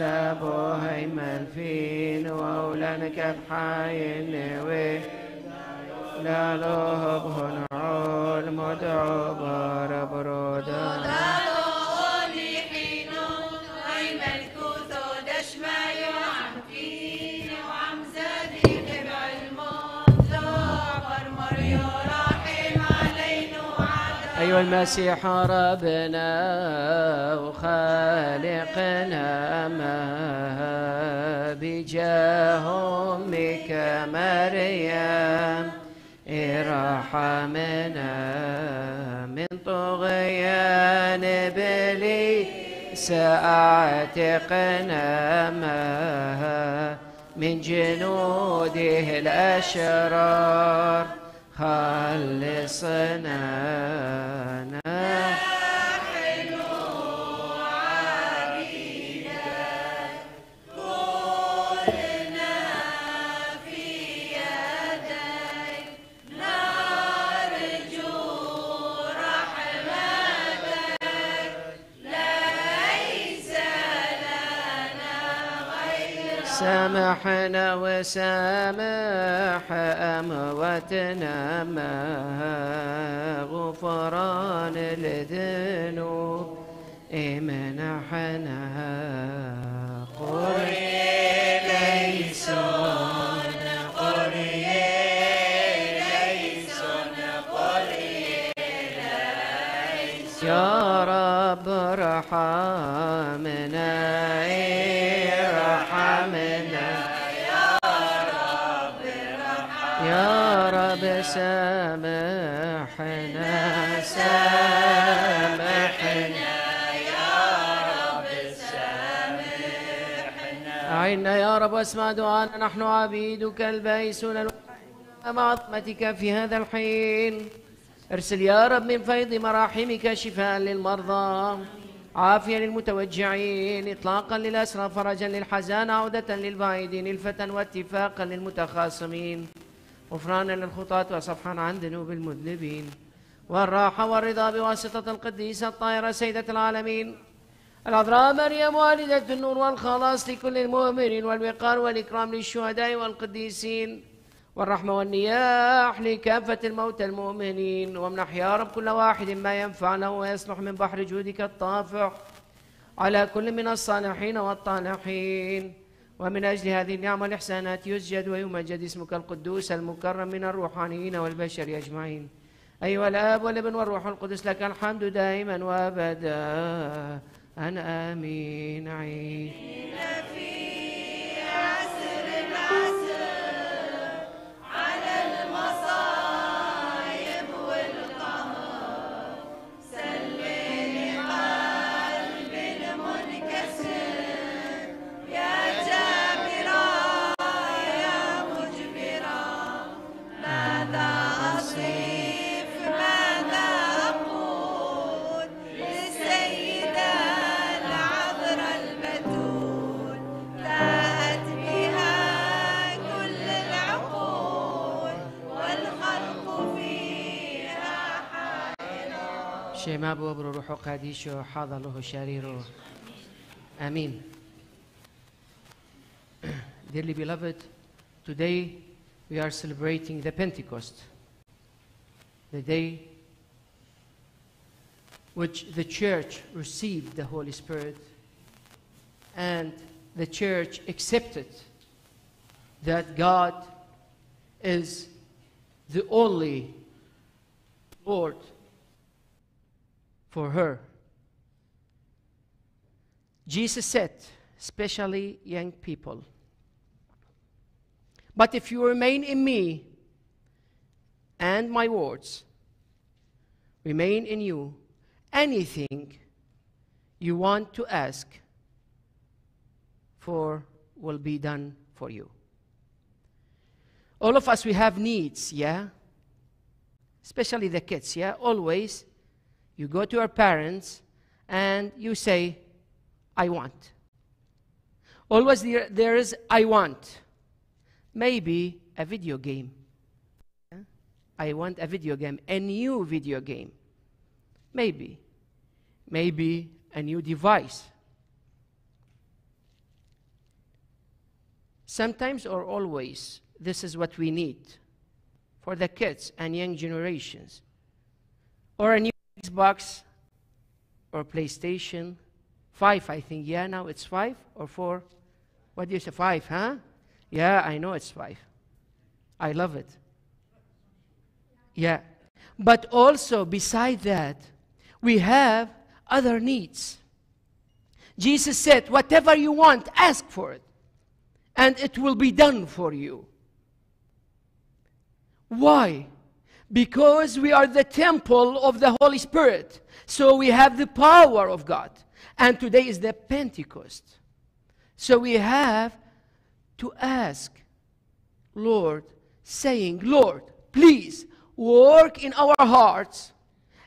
لابو هيمن فين وأولانك بحاين نوي. لا لوهب هنعول مدعو بار برودا أيها المسيح ربنا وخالقنا ما بجاه أمك مريم إرحمنا من طغيان إبليس أعتقنا ما من جنوده الأشرار. Hallelujah. سامحنا وسامح أمواتنا ما غفران الذنوب منحنا قري ليسون قري ليسون قري يا رب ارحمنا رب سامحنا. سامحنا أعنا يا رب واسمع دعانا. نحن عبيدك البائسون مع عظمتك في هذا الحين. ارسل يا رب من فيض مراحمك شفاء للمرضى. عافية للمتوجعين. إطلاقا للأسرى فرجا للحزان عودة للبعيدين الفتن واتفاقا للمتخاصمين. غفرانا للخطاة وصفحا عن ذنوب المذنبين. والراحة والرضا بواسطة القديسة الطاهرة سيدة العالمين. العذراء مريم والدة النور والخلاص لكل المؤمنين والوقار والإكرام للشهداء والقديسين. والرحمة والنياح لكافة الموتى المؤمنين. وامنح يا رب كل واحد ما ينفعنا ويصلح من بحر جودك الطافح على كل من الصالحين والطالحين. ومن أجل هذه النعمة والإحسانات يسجد ويمجد اسمك القدوس المكرم من الروحانيين والبشر أجمعين. أيها الآب والابن والروح القدس لك الحمد دائما وأبدا. أنا آمين. عيد حائرة شيما بوبر روح قاديشو حاضر له شريرو آمين Dearly beloved, today we are celebrating the Pentecost, the day which the church received the Holy Spirit and the church accepted that God is the only Lord for her. Jesus said, especially young people, but if you remain in me and my words remain in you, anything you want to ask for will be done for you. All of us, we have needs, yeah? Especially the kids, yeah? Always you go to your parents and you say, I want. Always there, there is, I want. Maybe a video game. I want a video game, a new video game. Maybe. Maybe a new device. Sometimes or always, this is what we need for the kids and young generations. Or a new Xbox or PlayStation. Five, I think. Yeah, now it's five or four? What do you say? Five, huh? Yeah, I know it's five. I love it. Yeah. But also, beside that, we have other needs. Jesus said, Whatever you want, ask for it, and it will be done for you. Why? Because we are the temple of the Holy Spirit. So we have the power of God. And today is the Pentecost. So we have to ask, Lord, saying, Lord, please work in our hearts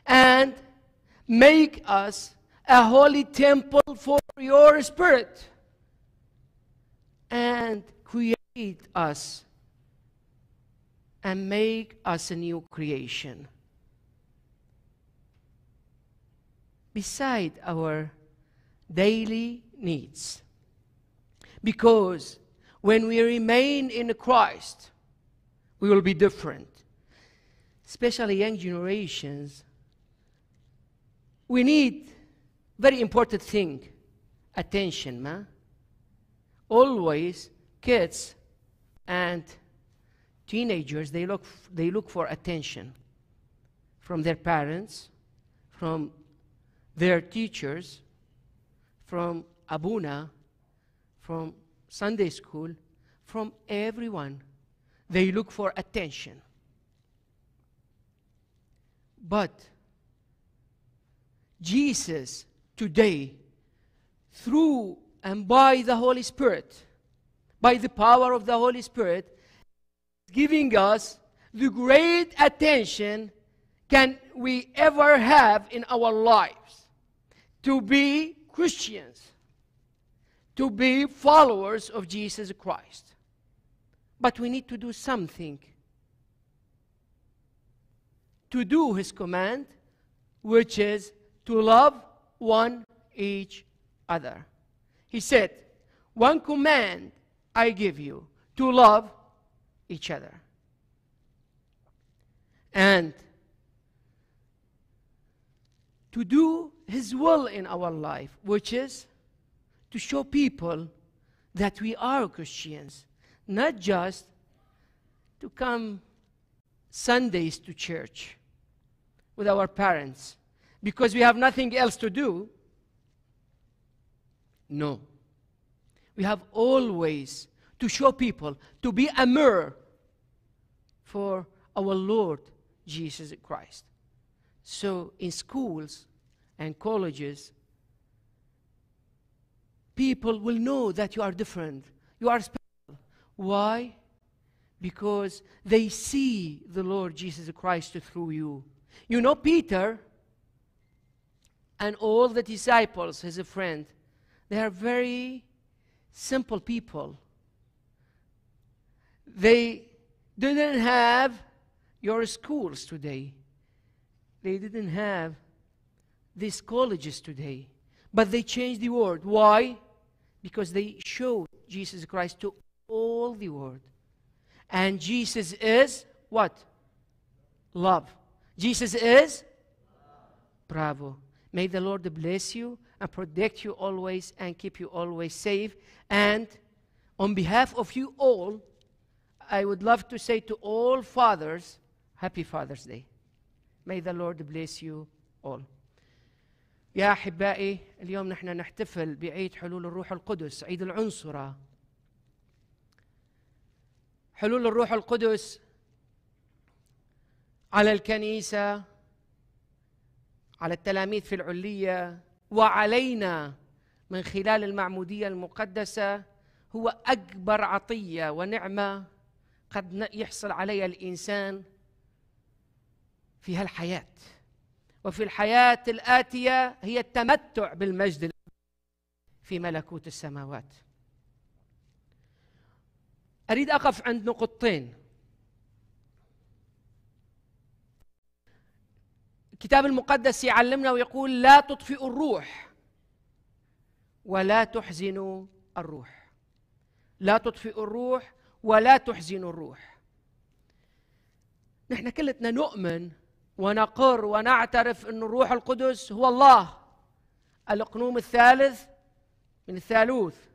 and make us a holy temple for your Spirit and create us and make us a new creation. Beside our daily needs. Because when we remain in Christ, we will be different. Especially young generations, we need very important thing, attention, man. Always kids and teenagers they look they look for attention from their parents, from their teachers, from Abuna, from Sunday school, from everyone. They look for attention. But Jesus today, through and by the Holy Spirit, by the power of the Holy Spirit, giving us the great attention can we ever have in our lives to be Christians, to be followers of Jesus Christ. But we need to do something to do his command, which is to love one each other. He said, One command I give you to love each other. and to do His will in our life, which is to show people that we are Christians, not just to come Sundays to church with our parents because we have nothing else to do. No. We have always to show people, to be a mirror for our Lord Jesus Christ. So, in schools and colleges, people will know that you are different. You are special. Why? Because they see the Lord Jesus Christ through you. You know, Peter and all the disciples, his friend, they are very simple people. They didn't have your schools today. They didn't have these colleges today. But they changed the world. Why? Because they showed Jesus Christ to all the world. And Jesus is what? Love. Jesus is? Bravo. May the Lord bless you and protect you always and keep you always safe. And on behalf of you all, I would love to say to all fathers, Happy Father's Day. May the Lord bless you all. يا أحبائي اليوم نحن نحتفل بعيد حلول الروح القدس عيد العنصرة حلول الروح القدس على الكنيسة على التلاميذ في العلية وعلينا من خلال المعمودية المقدسة هو أكبر عطية ونعمة قد يحصل عليها الإنسان في هالحياة. وفي الحياة الآتية هي التمتع بالمجد في ملكوت السماوات. أريد أقف عند نقطتين. الكتاب المقدس يعلمنا ويقول لا تطفئوا الروح ولا تحزنوا الروح. لا تطفئوا الروح ولا تحزنوا الروح. نحن كلتنا نؤمن ونقر ونعترف أن الروح القدس هو الله. الأقنوم الثالث من الثالوث.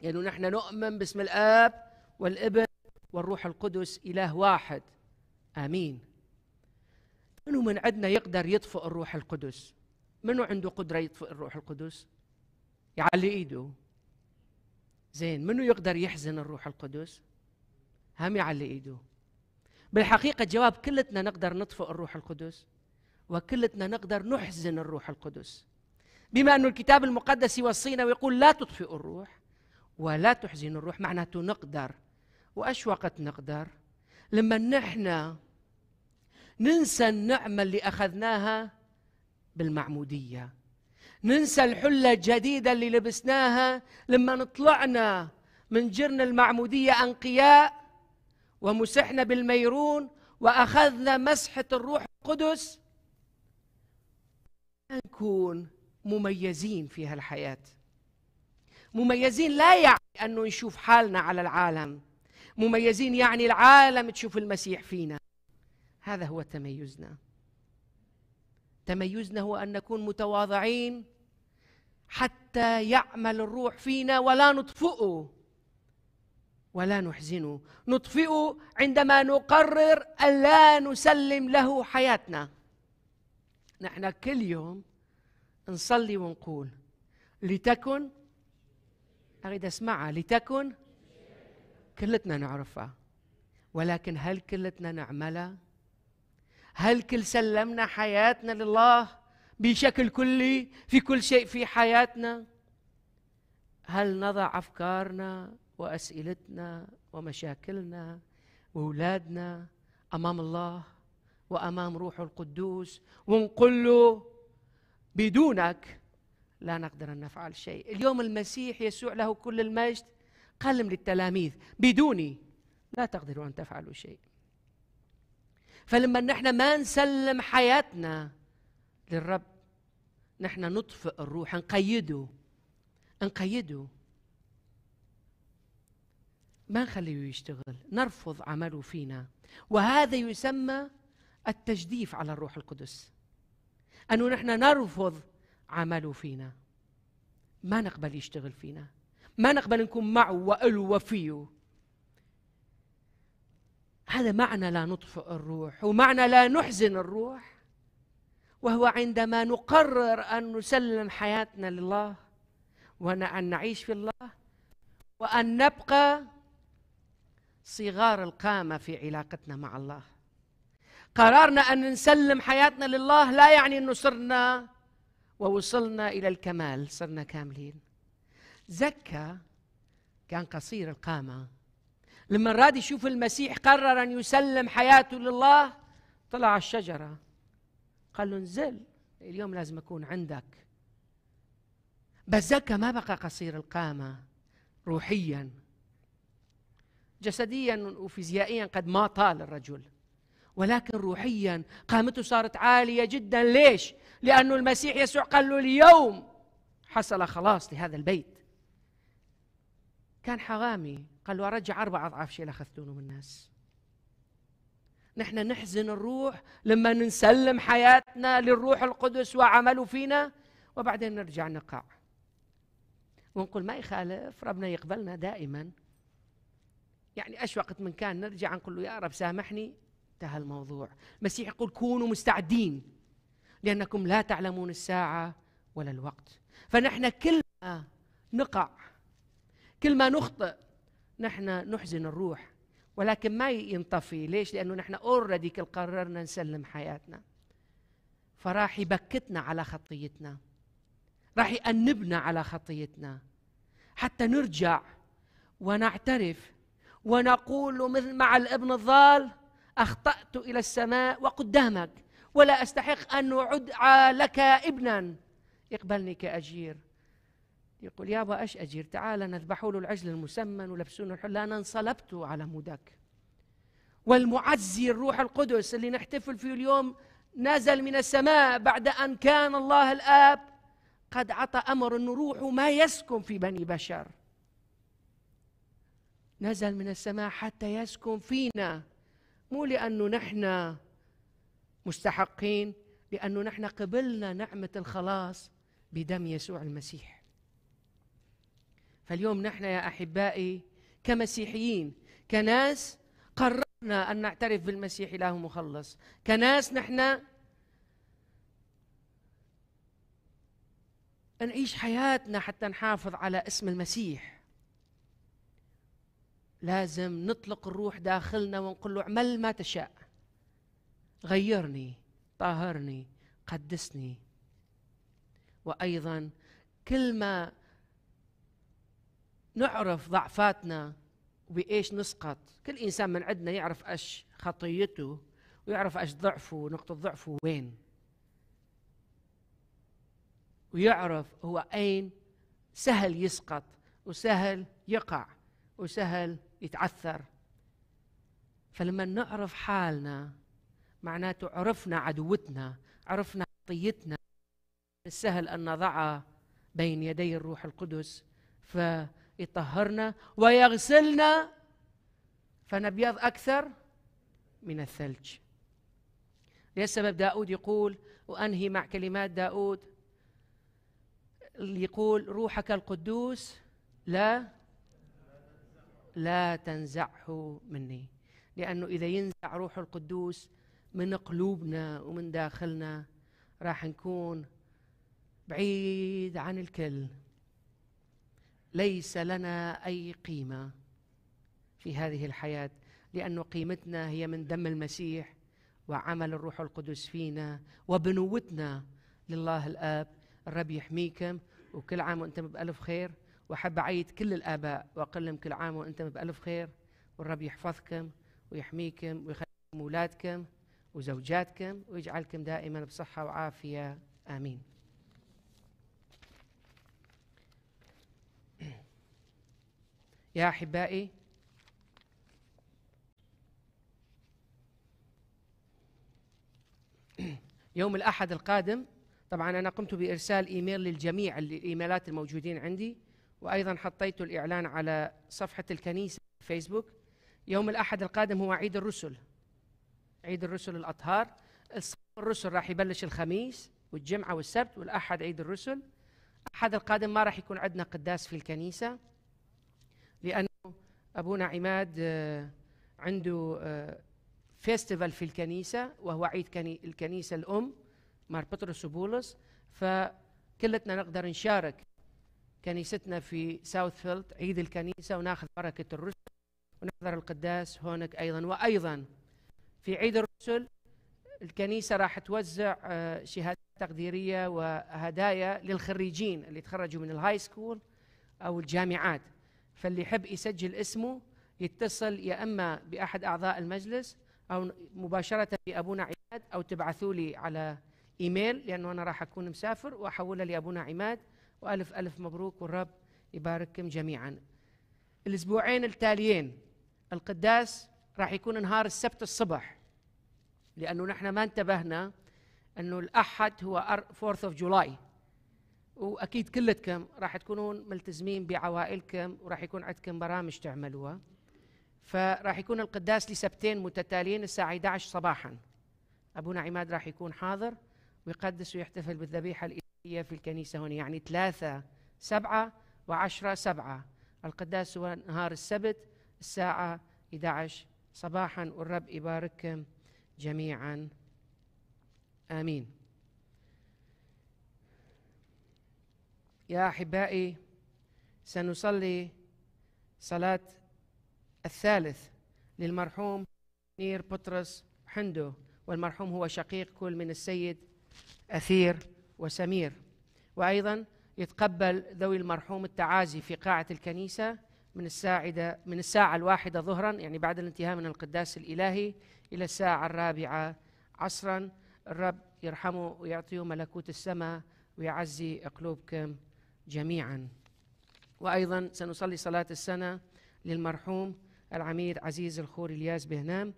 يعني نحن نؤمن باسم الآب والابن والروح القدس إله واحد. آمين. منو من عندنا يقدر يطفئ الروح القدس؟ منو عنده قدرة يطفئ الروح القدس؟ يعلي إيده. زين منو يقدر يحزن الروح القدس؟ هم يعلي إيده. بالحقيقة الجواب كلتنا نقدر نطفئ الروح القدس وكلتنا نقدر نحزن الروح القدس. بما أن الكتاب المقدس يوصينا ويقول لا تطفئوا الروح ولا تحزنوا الروح معناته نقدر وأش وقت نقدر. لما نحن ننسى النعمة اللي أخذناها بالمعمودية. ننسى الحلة الجديدة اللي لبسناها لما طلعنا من جرن المعمودية أنقياء ومسحنا بالميرون وأخذنا مسحة الروح القدس. نكون مميزين في هالحياة. مميزين لا يعني أنه نشوف حالنا على العالم. مميزين يعني العالم تشوف المسيح فينا. هذا هو تميزنا. تميزنا هو أن نكون متواضعين حتى يعمل الروح فينا ولا نطفئه ولا نحزنه. نطفئه عندما نقرر أن لا نسلم له حياتنا. نحن كل يوم نصلي ونقول لتكن أريد أسمعها لتكن كلتنا نعرفها ولكن هل كلتنا نعملها؟ هل كل سلمنا حياتنا لله بشكل كلي في كل شيء في حياتنا؟ هل نضع أفكارنا وأسئلتنا ومشاكلنا وأولادنا أمام الله وأمام روح القدوس؟ ونقول له بدونك لا نقدر أن نفعل شيء. اليوم المسيح يسوع له كل المجد. قال للتلاميذ. بدوني لا تقدروا أن تفعلوا شيء. فلما نحن ما نسلم حياتنا للرب نحن نطفئ الروح نقيده نقيده. ما نخليه يشتغل نرفض عمله فينا. وهذا يسمى التجديف على الروح القدس. أنه نحن نرفض عمله فينا. ما نقبل يشتغل فينا. ما نقبل نكون معه وإله وفيه. هذا معنى لا نطفئ الروح ومعنى لا نحزن الروح وهو عندما نقرر أن نسلم حياتنا لله وأن نعيش في الله وأن نبقى صغار القامة في علاقتنا مع الله. قررنا أن نسلم حياتنا لله لا يعني أنه صرنا ووصلنا إلى الكمال صرنا كاملين. زكا كان قصير القامة. لما راد يشوف المسيح قرر أن يسلم حياته لله طلع على الشجرة. قال له انزل اليوم لازم أكون عندك. بس زكا ما بقى قصير القامة روحيا. جسديا وفيزيائيا قد ما طال الرجل. ولكن روحيا قامته صارت عالية جدا. ليش؟ لأنه المسيح يسوع قال له اليوم حصل خلاص لهذا البيت. كان حرامي. قال له أرجع أربع أضعاف شيء اخذتونه من الناس. نحن نحزن الروح لما نسلم حياتنا للروح القدس وعمله فينا وبعدين نرجع نقع. ونقول ما يخالف ربنا يقبلنا دائما. يعني إيش وقت من كان نرجع نقول له يا رب سامحني؟ انتهى الموضوع. المسيح يقول كونوا مستعدين لأنكم لا تعلمون الساعة ولا الوقت. فنحن كل ما نقع. كل ما نخطئ نحن نحزن الروح ولكن ما ينطفي. ليش؟ لأنه نحن اوريدي كل قررنا نسلم حياتنا. فراح يبكتنا على خطيتنا راح يأنبنا على خطيتنا. حتى نرجع ونعترف ونقول مثل مع الابن الضال أخطأت إلى السماء وقدامك ولا أستحق أن ادعى لك ابنا. يقبلني كأجير. يقول يابا إيش أجير تعال نذبحوا له العجل المسمن ولبسونه الحل أنا انصلبت على مودك والمعزي الروح القدس اللي نحتفل فيه اليوم نزل من السماء بعد أن كان الله الآب قد عطى أمر انه روحه ما يسكن في بني بشر. نزل من السماء حتى يسكن فينا. مو لأنه نحن مستحقين لأنه نحن قبلنا نعمة الخلاص بدم يسوع المسيح. فاليوم نحن يا أحبائي كمسيحيين كناس قررنا أن نعترف بالمسيح إله مخلص. كناس نحن نعيش حياتنا حتى نحافظ على اسم المسيح. لازم نطلق الروح داخلنا ونقول له اعمل ما تشاء. غيرني طهرني قدسني. وأيضا كل ما نعرف ضعفاتنا وبإيش نسقط. كل إنسان من عندنا يعرف إيش خطيته ويعرف إيش ضعفه ونقطة ضعفه وين. ويعرف هو أين سهل يسقط وسهل يقع وسهل يتعثر. فلما نعرف حالنا معناته عرفنا عدوتنا عرفنا خطيتنا. السهل أن نضعها بين يدي الروح القدس فيطهرنا ويغسلنا فنبيض أكثر من الثلج. لهالسبب داود يقول وأنهي مع كلمات داود يقول روحك القدوس لا لا تنزعه مني. لأنه إذا ينزع روح القدوس من قلوبنا ومن داخلنا راح نكون بعيد عن الكل. ليس لنا أي قيمة في هذه الحياة لأن قيمتنا هي من دم المسيح وعمل الروح القدس فينا وبنوتنا لله الآب الرب يحميكم وكل عام وأنتم بألف خير. وأحب أعيد كل الآباء واقول لهم كل عام وأنتم بألف خير. والرب يحفظكم ويحميكم ويخليكم أولادكم وزوجاتكم ويجعلكم دائما بصحة وعافية. آمين. يا أحبائي. يوم الأحد القادم طبعا أنا قمت بإرسال إيميل للجميع الإيميلات الموجودين عندي وأيضا حطيت الإعلان على صفحة الكنيسة في فيسبوك. يوم الأحد القادم هو عيد الرسل عيد الرسل الأطهار. الصوم الرسل راح يبلش الخميس والجمعة والسبت والأحد عيد الرسل. أحد القادم ما راح يكون عندنا قداس في الكنيسة. لأنه أبونا عماد آه، عنده آه، festival في الكنيسة وهو عيد كني- الكنيسة الأم مار بطرس وبولس. فكلتنا نقدر نشارك كنيستنا في Southfield عيد الكنيسة وناخذ بركة الرسل ونحضر القداس هونك أيضا. وأيضا في عيد الرسل الكنيسة راح توزع آه، شهادات تقديرية وهدايا للخريجين اللي تخرجوا من ال high school أو الجامعات. فاللي يحب يسجل اسمه يتصل يا أما بأحد أعضاء المجلس أو مباشرة بابونا عماد أو تبعثوا لي على إيميل لأنه أنا راح أكون مسافر واحولها لأبونا عماد وألف ألف مبروك والرب يبارككم جميعا. الأسبوعين التاليين القداس راح يكون نهار السبت الصبح لأنه نحن ما انتبهنا إنه الأحد هو 4 of July وأكيد كلتكم راح تكونون ملتزمين بعوائلكم وراح يكون عندكم برامج تعملوها. فراح يكون القداس لسبتين متتاليين الساعة 11 صباحا. ابونا عماد راح يكون حاضر ويقدس ويحتفل بالذبيحة الإلهية في الكنيسة هنا يعني ثلاثة سبعة وعشرة سبعة. القداس هو نهار السبت الساعة 11 صباحا والرب يبارككم جميعا. آمين. يا أحبائي سنصلي صلاة الثالث للمرحوم نير بطرس حندو والمرحوم هو شقيق كل من السيد أثير وسمير. وأيضا يتقبل ذوي المرحوم التعازي في قاعة الكنيسة من الساعدة من الساعة الواحدة ظهرا يعني بعد الانتهاء من القداس الإلهي إلى الساعة الرابعة عصرا. الرب يرحمه ويعطيه ملكوت السماء ويعزي قلوبكم. جميعا. وأيضا سنصلي صلاة السنة للمرحوم العميد عزيز الخور إلياس بهنام.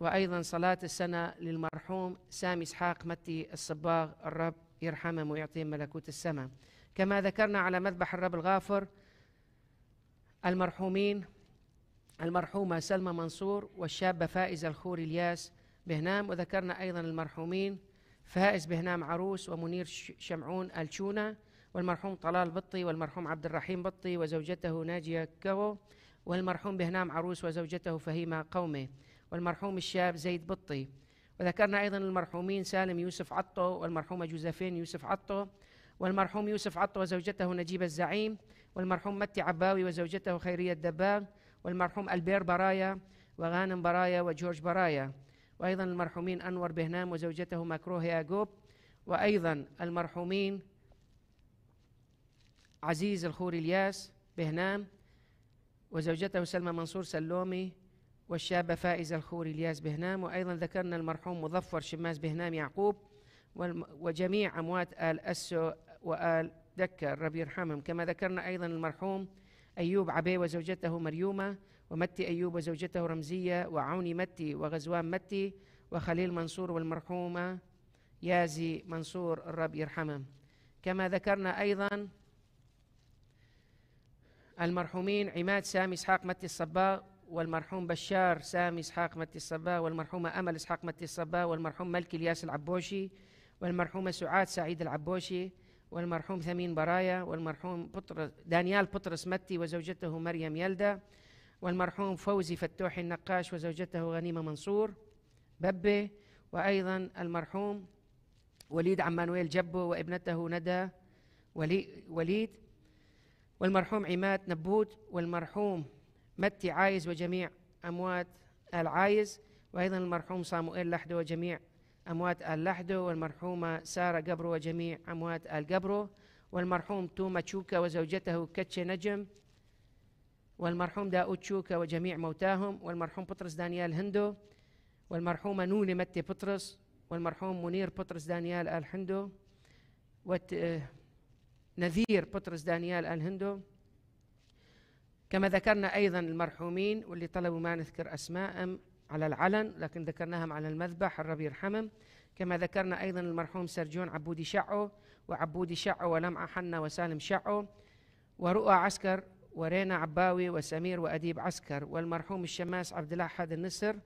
وأيضا صلاة السنة للمرحوم سامي إسحاق متي الصباغ الرب يرحمهم ويعطيهم ملكوت السماء. كما ذكرنا على مذبح الرب الغافر المرحومين المرحومة سلمى منصور والشابة فائزة الخور إلياس بهنام. وذكرنا أيضا المرحومين فائز بهنام عروس ومنير شمعون الشونة والمرحوم طلال بطي والمرحوم عبد الرحيم بطي وزوجته ناجية كغو والمرحوم بهنام عروس وزوجته فهيمة قومه والمرحوم الشاب زيد بطي. وذكرنا أيضا المرحومين سالم يوسف عطو والمرحومه جوزفين يوسف عطو والمرحوم يوسف عطو وزوجته نجيب الزعيم والمرحوم متي عباوي وزوجته خيرية الدباغ والمرحوم ألبير برايا وغانم برايا وجورج برايا. وأيضا المرحومين أنور بهنام وزوجته مكروه ياقوب وأيضا المرحومين عزيز الخوري إلياس بهنام وزوجته سلمى منصور سلومي والشابة فائزة الخوري إلياس بهنام. وأيضا ذكرنا المرحوم مظفر شماس بهنام يعقوب وجميع أموات آل أسو وآل دكة الرب يرحمهم. كما ذكرنا أيضا المرحوم أيوب عبي وزوجته مريومة ومتي أيوب وزوجته رمزية وعوني متي وغزوان متي وخليل منصور والمرحومة يازي منصور الرب يرحمهم كما ذكرنا أيضا المرحومين عماد سامي إسحاق متي الصباغ والمرحوم بشار سامي إسحاق متي الصباغ والمرحومه أمل إسحاق متي الصباغ والمرحوم ملكي الياس العبوشي والمرحومه سعاد سعيد العبوشي والمرحوم ثمين برايا والمرحوم بطرس دانيال بطرس متي وزوجته مريم يلدا والمرحوم فوزي فتوحي النقاش وزوجته غنيمة منصور ببه وأيضا المرحوم وليد عمانويل جبو وابنته ندى ولي وليد والمرحوم عماد نبوت والمرحوم متي عايز وجميع أموات آل عايز وأيضا المرحوم صاموئيل لحدو وجميع أموات آل لحدو والمرحومة سارة قبرو وجميع أموات آل قبرو والمرحوم توما تشوكا وزوجته كتشي نجم والمرحوم داود شوكا وجميع موتاهم والمرحوم بطرس دانيال هندو والمرحومة نوني متي بطرس والمرحوم منير بطرس دانيال آل هندو. نذير بطرس دانيال الهندو كما ذكرنا أيضا المرحومين واللي طلبوا ما نذكر أسماءهم على العلن لكن ذكرناهم على المذبح الرب يرحمهم كما ذكرنا أيضا المرحوم سرجون عبودي شعو وعبودي شعو ولمعة حنا وسالم شعو ورؤى عسكر ورينا عباوي وسمير وأديب عسكر والمرحوم الشماس عبد الله حاد النسر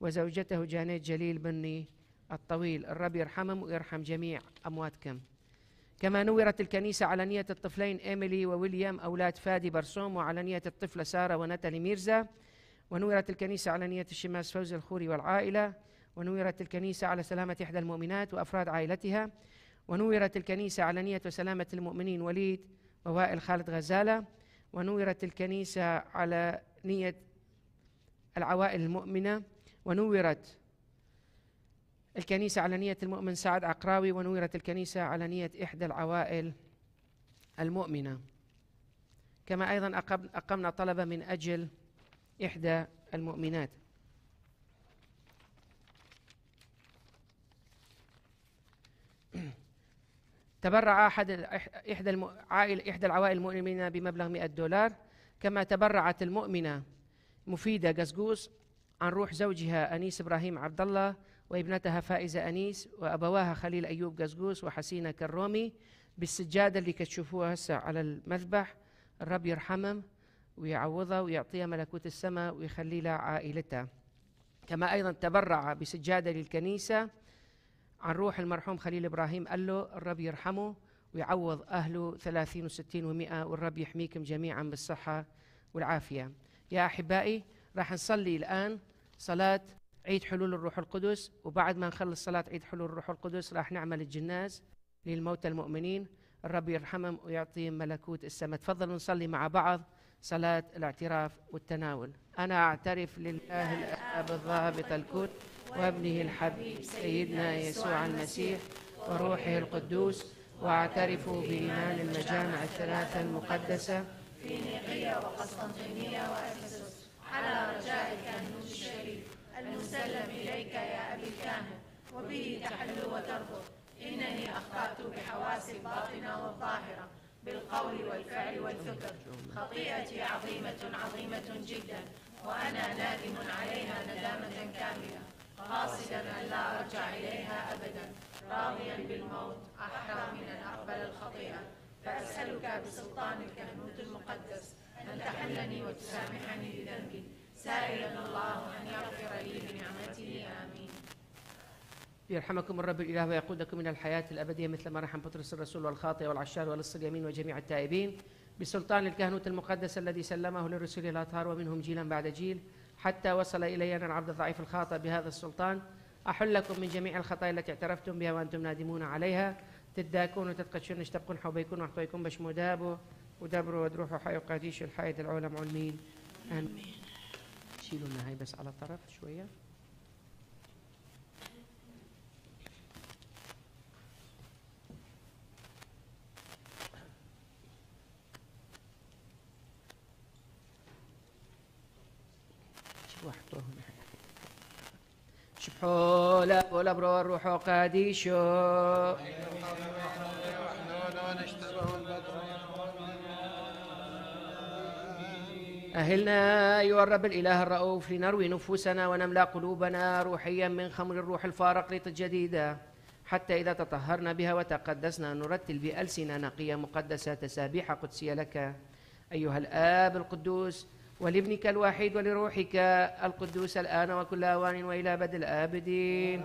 وزوجته جانيت جليل بني الطويل. الرب يرحمهم ويرحم جميع أمواتكم. كما نورت الكنيسة على الطفلين إيميلي وويليام أولاد فادي برسوم وعلى الطفلة سارة ونتالي ميرزا. ونورت الكنيسة على نية الشماس فوزي الخوري والعائلة. ونورت الكنيسة على سلامة إحدى المؤمنات وأفراد عائلتها. ونورت الكنيسة على نية وسلامة المؤمنين وليد ووائل خالد غزالة. ونورت الكنيسة على نية العوائل المؤمنة ونورت الكنيسة على نية المؤمن سعد عقراوي ونورت الكنيسة على نية إحدى العوائل المؤمنة. كما أيضا أقم- أقمنا طلبة من أجل إحدى المؤمنات. تبرع أحد إحدى. عائل إحدى العوائل المؤمنة بمبلغ 100 دولار كما تبرعت المؤمنة مفيدة قزقوس عن روح زوجها أنيس إبراهيم عبد الله وابنتها فائزة أنيس وأبواها خليل أيوب قزقوس وحسينة كرومي بالسجادة اللي كتشوفوها هسه على المذبح الرب يرحمهم ويعوضها ويعطيها ملكوت السماء ويخلي لها عائلتها كما أيضا تبرع بسجادة للكنيسة عن روح المرحوم خليل إبراهيم قال له الرب يرحمه ويعوض أهله ثلاثين وستين ومئة والرب يحميكم جميعا بالصحة والعافية. يا أحبائي راح نصلي الآن صلاة عيد حلول الروح القدس وبعد ما نخلص صلاة عيد حلول الروح القدس راح نعمل الجناز للموتى المؤمنين. الرب يرحمهم ويعطيهم ملكوت السماء. تفضلوا نصلي مع بعض صلاة الاعتراف والتناول. أنا أعترف لله الآب الضابط الكل وابنه الحبيب سيدنا يسوع المسيح وروحه القدوس واعترف بإيمان المجامع الثلاثة المقدسة. في نيقية وقسطنطينية وأفسس على رجاء الكهنوت الشريف المسلم إليك يا أبي الكاهن وبه تحل وتربط. إنني أخطأت بحواسي الباطنة والظاهرة بالقول والفعل والفكر خطيئتي عظيمة عظيمة جدا وأنا نادم عليها ندامة كاملة. قاصدا أن لا أرجع إليها أبدا راضيا بالموت أحرى من أن أقبل الخطيئة. فأسألك بسلطان الكهنوت المقدس أن تحلني وتسامحني بذنبي. سائلا الله أن يغفر لي بنعمته. آمين. يرحمكم الرب الإله ويقودكم إلى الحياة الأبدية مثل ما رحم بطرس الرسول والخاطئ والعشار ولص اليمين وجميع التائبين. بسلطان الكهنوت المقدس الذي سلمه للرسل الأطهار ومنهم جيلا بعد جيل حتى وصل إلي أنا العبد الضعيف الخاطئ بهذا السلطان. أحلكم من جميع الخطايا التي اعترفتم بها وأنتم نادمون عليها. تداكون وتتقشون اشتبقون حوبيكون وحطيكون بشمودابو ودبروا ودروحوا حي وقاديش الحياة العولم علمين آمين. شيلوا لنا هاي بس على طرف شوية. شبحوا لا ولا برو الروح قاديشو أهلنا أيها الرب الإله الرؤوف لنروي نفوسنا ونملأ قلوبنا روحيا من خمر الروح الفارقلة الجديدة حتى إذا تطهرنا بها وتقدسنا نرتل بألسنة نقية مقدسة تسابيح قدسية لك. أيها الآب القدوس ولابنك الوحيد ولروحك القدوس الآن وكل أوان وإلى بدء الآبدين.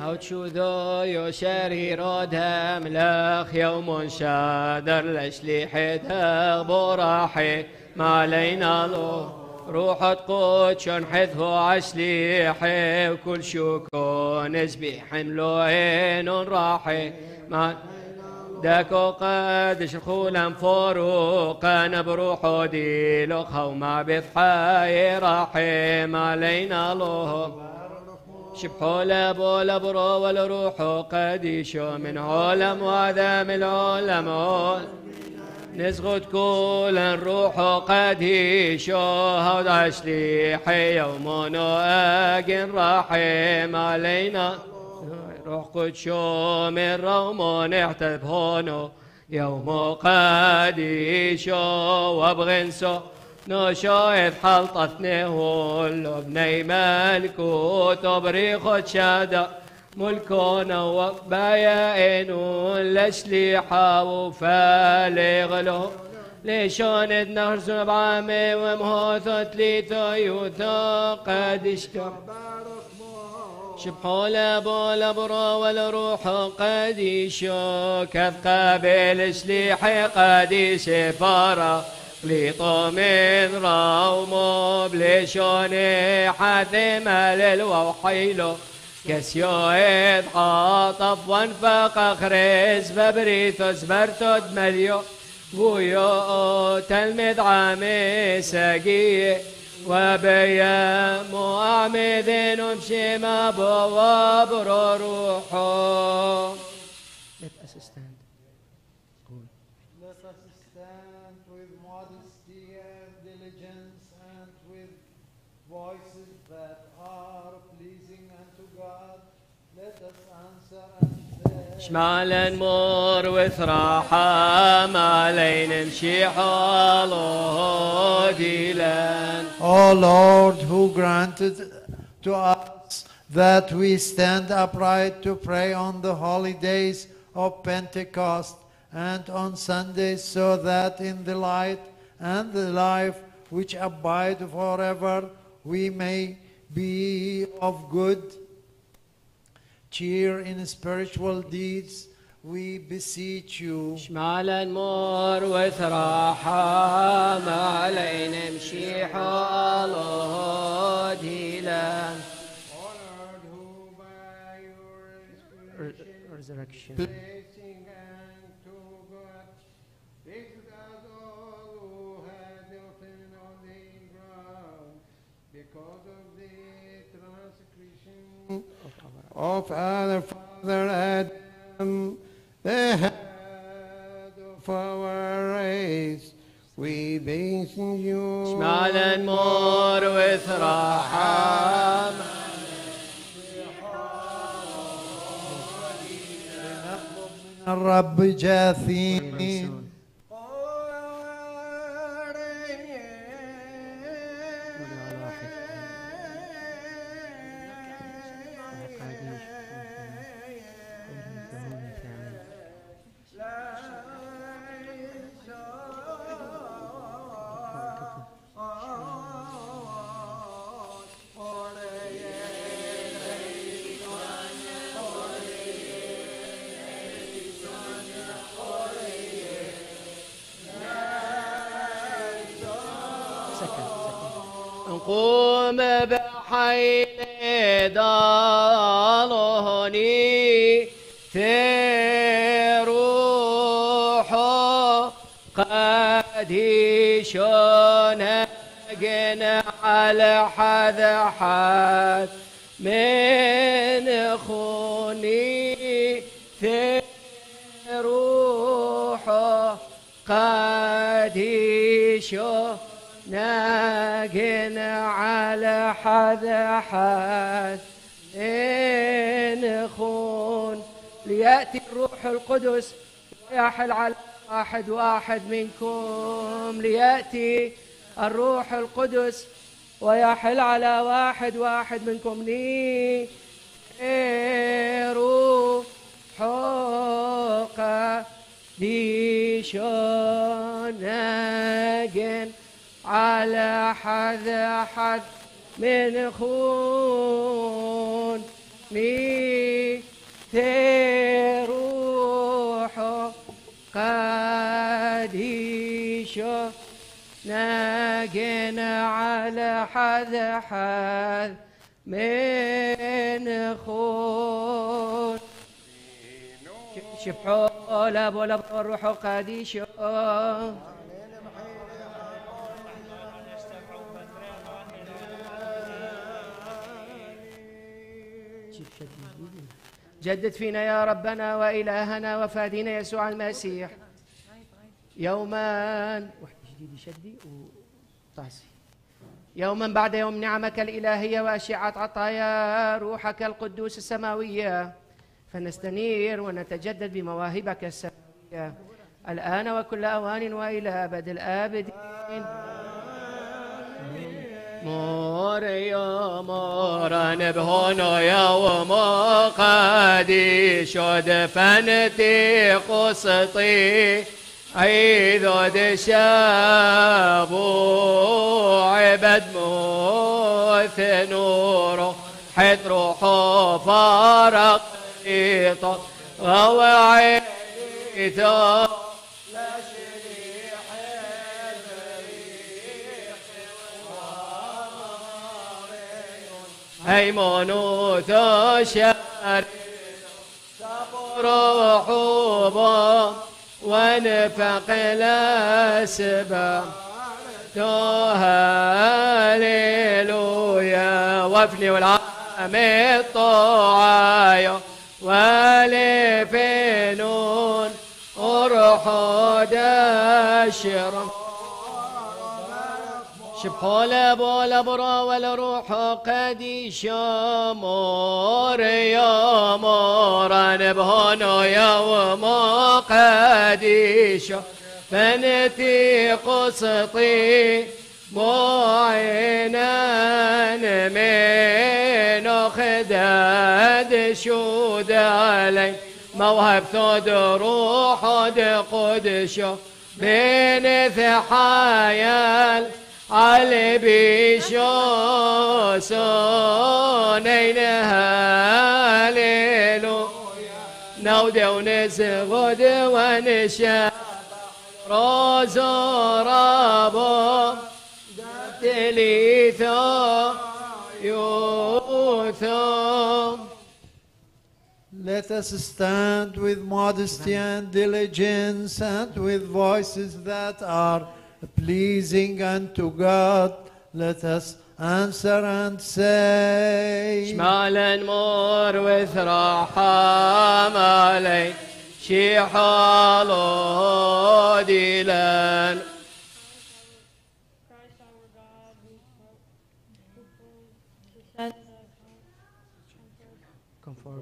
هوتشوذو يشاري رودها ملاخ يوم شادر لشليحة براحي ما علينا له روح تقود شون حذفو عشليحي وكل شوكون زبي حملوين راحي ما داكو قد شخولا فروقا بروحو ديلوخ وما بفحاي راحي ما علينا له شبحوا لابو لبرو والروح قديشو من علم وعدم العلم نزغد كل الروح قديشو هود عشلي حي يومون آجن رحيم علينا. روح قدشو من رومون احتب هونو يوم قديشو وابغنسو نشايف حلطتني هول بني ملكوت بريخ شادا ملكونا وبايا إنو لشليحة وفالغلو لشون نهر بعمي ومهوثو تليتو يوثو قد اشتر شبحو لابو لبرو والروح قد يشو كذ قابل شليحي قد يشفارا ليطو من راومو بليشوني حاثم للوحيلو كسيو إذ عاطف وانفق خريز فبريثوس برتود مليو بويو تلمذ عامي ساقي. وبيا مؤعمذ بشيما بواب روحو شمال نمر وثراحة ما لين نمشي حاله ديلان O Lord, who granted to us that we stand upright to pray on the holy days of Pentecost and on Sundays, so that in the light and the life which abide forever we may be of good cheer in spiritual deeds, we beseech you. شمال نمر وثراحة ما لين نمشي حاله ديلان Re- Resurrection. Of our father Adam, the head of our race. We thank you. شمال نمر وثراحة الرب جاثين نقوم بحيل ضالوني تروحو قد شونقن على حد حد من خوني تروحو قد ناقن على حد حد إن خون ليأتي الروح القدس ويحل على واحد واحد منكم. ليأتي الروح القدس ويحل على واحد واحد منكم. لي روح دي شوناجن على حد حد من خون مي تروح قديشو ناجن على حد حد من خون. شبحو لابو لابو الروح قديشو جدد فينا يا ربنا وإلهنا وفادينا يسوع المسيح. يوما واحد جديد يشدي وطاسي يوما بعد يوم نعمك الإلهية وأشعة عطايا روحك القدوس السماوية فنستنير ونتجدد بمواهبك السماوية. الآن وكل أوان وإلى أبد الآبدين. مور يا موران بهونو يوم قدي شد فنتي قسطي عيدو دشابو عبد موت نورو حيث روحو فارق غوى عيدو هيمونو تشار روحوبا ونفق الأسباب هاليلويا وفني والعام الطاعية والفنون أرحد الشرم شبحول بول برا والروح قديش مور يا موران بهونو يوم قديش فنتي قسطي معينا من خداد شود علي موهب ثود روح قدشو بين ثحايا علي بيشو سونين هاليلو نود ونسغد ونشا روزو رابو دليثو يوثو Let us stand with modesty and diligence and with voices that are pleasing unto God. Let us answer and say, شمالا مور وثراحة مالي شي حالو ديلان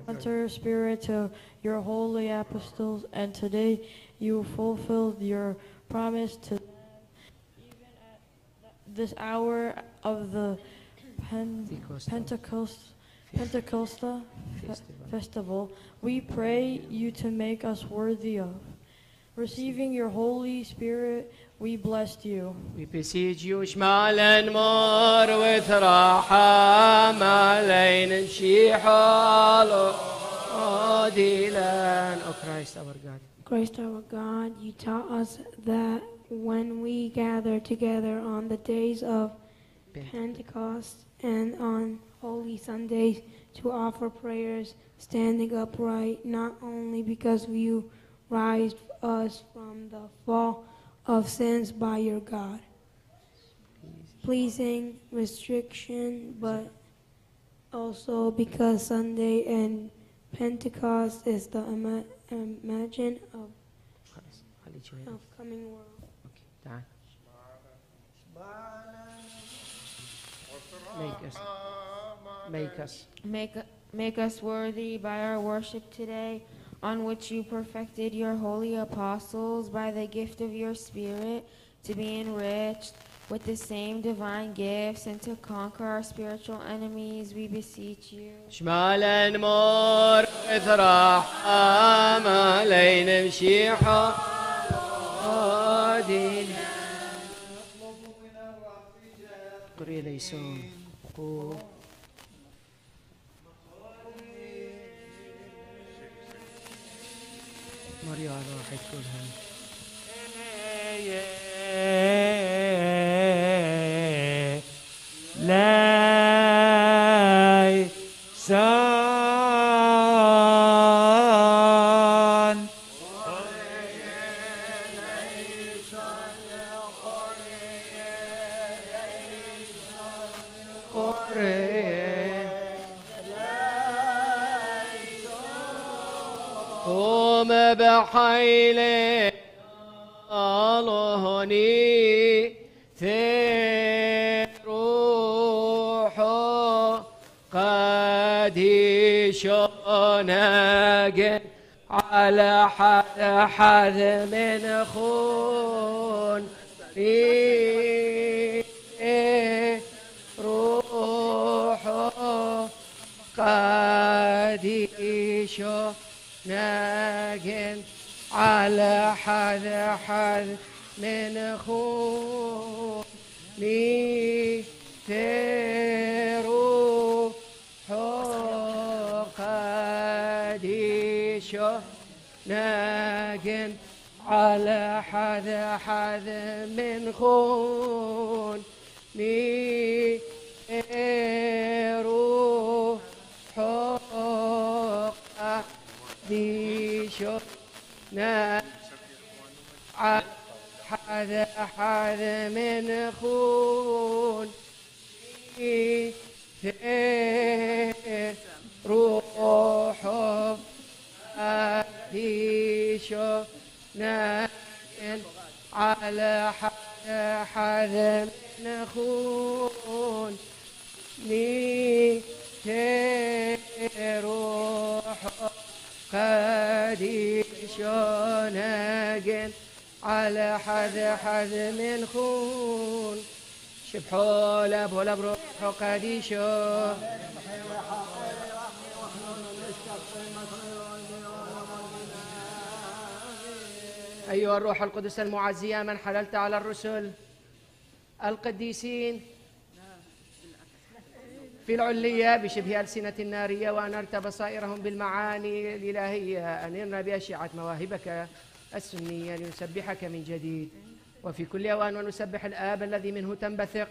Enter your spirit to your holy apostles, and today you fulfilled your promise to them, even at this hour of the Pen- Pentecost, Pentecosta fe- festival. We pray you to make us worthy of receiving your Holy Spirit. We blessed you. We beseech you شمالا مور وثراحة مالين شي حالو ديلان Oh Christ our God Christ our God, you taught us that when we gather together on the days of Pentecost and on Holy Sundays to offer prayers, standing upright, not only because you raised us from the fall of sins by your God. Pleasing restriction, but also because Sunday and Pentecost is the ima- imagine of, of coming world تعال Make us Make us Make, make us worthy by our worship today, on which you perfected your holy apostles by the gift of your Spirit, to be enriched with the same divine gifts and to conquer our spiritual enemies, we beseech you. شمالا مور وثراحة مالين مشي ديلان قري ليسون قو مريم راح تقولها ليسان الله في روحه قد شونك على حد حد من خون روحه قد شونك على حد حد من خوني ترو قديشو ناجن على حد حد من خوني روح قديشو حد حد من خون. روح ناين على حد حد من خون. ني روح قديشو ناجن على حد حد من خون. شبحو لابو لابروح قديشو. أيها الروح القدس المعزية من حللت على الرسل القديسين. في العلية بشبه ألسنة نارية وأنرت بصائرهم بالمعاني الإلهية. أنرنا بأشعة مواهبك السنية لنسبحك من جديد. وفي كل أوان ونسبح الآب الذي منه تنبثق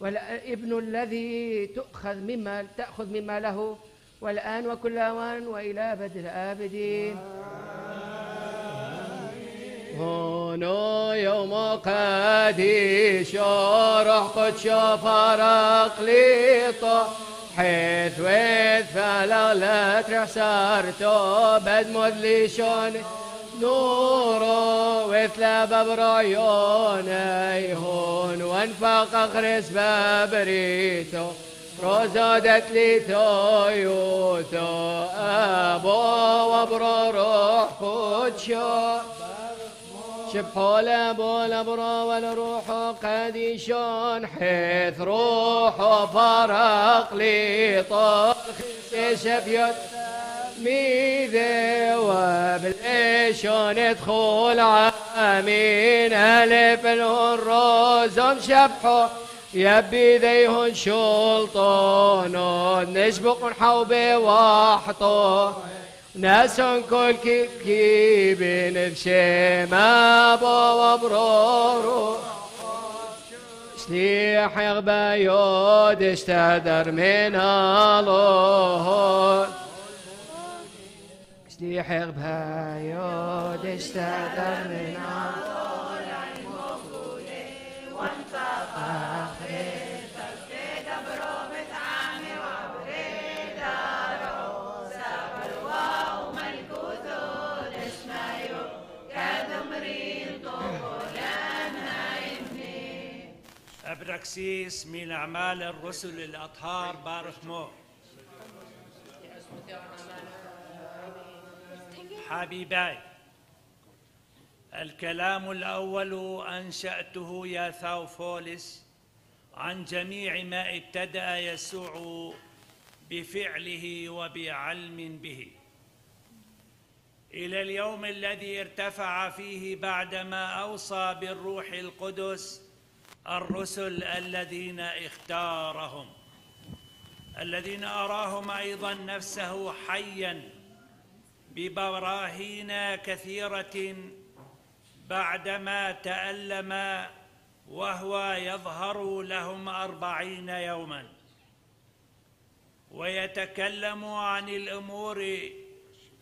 والابن الذي تؤخذ مما تأخذ مما له. والآن وكل أوان وإلى بدء الآبدين. هونو يوم قديش روح قدش فرق ليطو. حيث ويث فلغلت رحسارتو بد مدليشون نورو وثلا ببرايوني هون وانفق أخرس ببريتو روزادت لي تويوتو أبو وبرو روح قدشو شبحو لابو لبرو والروح قديشون حيث روح فرق لي طرخ شفيت ميذي وبليشون ادخل عامين ألف الروزم شبحو. يبي ذيهن شلطون نسبق حوبي واحطو. ناس كل كيف كيبين بشيما بو وبرورو سليح يغبى يود استهدر من الله سليح يغبى يود استهدر من الله أبركسيس من أعمال الرسل الأطهار بارخ مو. حبيباي الكلام الأول أنشأته يا ثاوفولس عن جميع ما ابتدأ يسوع بفعله وبعلم به. إلى اليوم الذي ارتفع فيه بعدما أوصى بالروح القدس الرسل الذين اختارهم الذين أراهم أيضا نفسه حيا ببراهين كثيرة بعدما تألم وهو يظهر لهم أربعين يوما. ويتكلم عن الأمور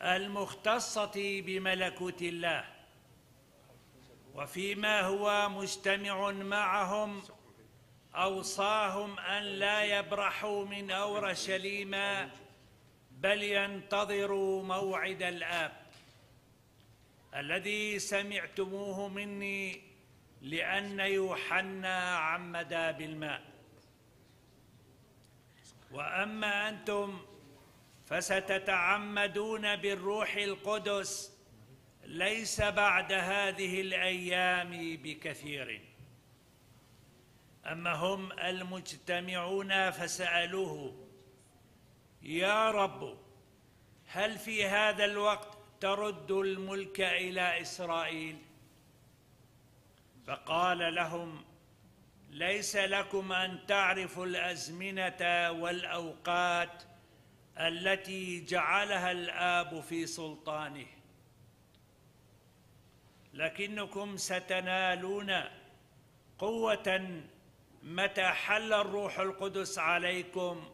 المختصة بملكوت الله. وفيما هو مجتمع معهم أوصاهم أن لا يبرحوا من أورشليم بل ينتظروا موعد الآب. الذي سمعتموه مني لأن يوحنا عمد بالماء وأما أنتم فستتعمدون بالروح القدس ليس بعد هذه الأيام بكثير. أما هم المجتمعون فسألوه يا رب هل في هذا الوقت ترد الملك إلى إسرائيل؟ فقال لهم ليس لكم أن تعرفوا الأزمنة والأوقات التي جعلها الآب في سلطانه. لكنكم ستنالون قوة متى حل الروح القدس عليكم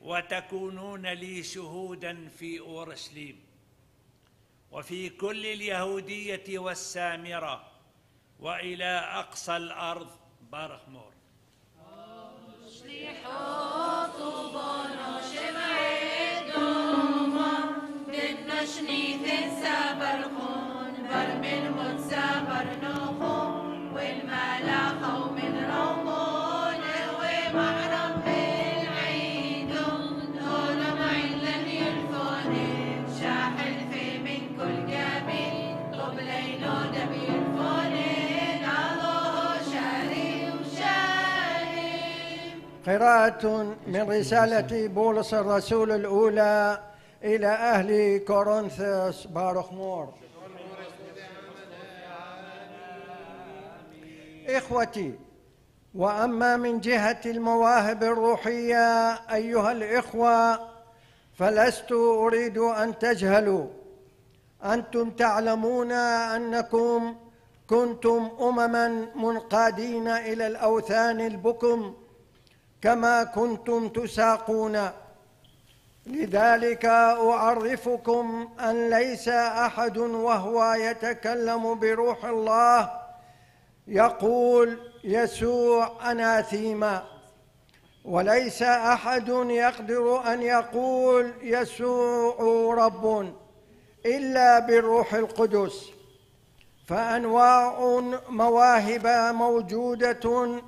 وتكونون لي شهودا في أورشليم. وفي كل اليهودية والسامرة وإلى أقصى الأرض برخمور والملاخة قراءة من رسالة بولس الرسول الأولى إلى أهل كورنثوس بارخ إخوتي وأما من جهة المواهب الروحية أيها الإخوة فلست أريد أن تجهلوا. أنتم تعلمون أنكم كنتم أمما منقادين إلى الأوثان البكم كما كنتم تساقون. لذلك أعرفكم أن ليس أحد وهو يتكلم بروح الله يقول يسوع اناثيما وليس أحد يقدر أن يقول يسوع رب إلا بالروح القدس. فأنواع مواهب موجودة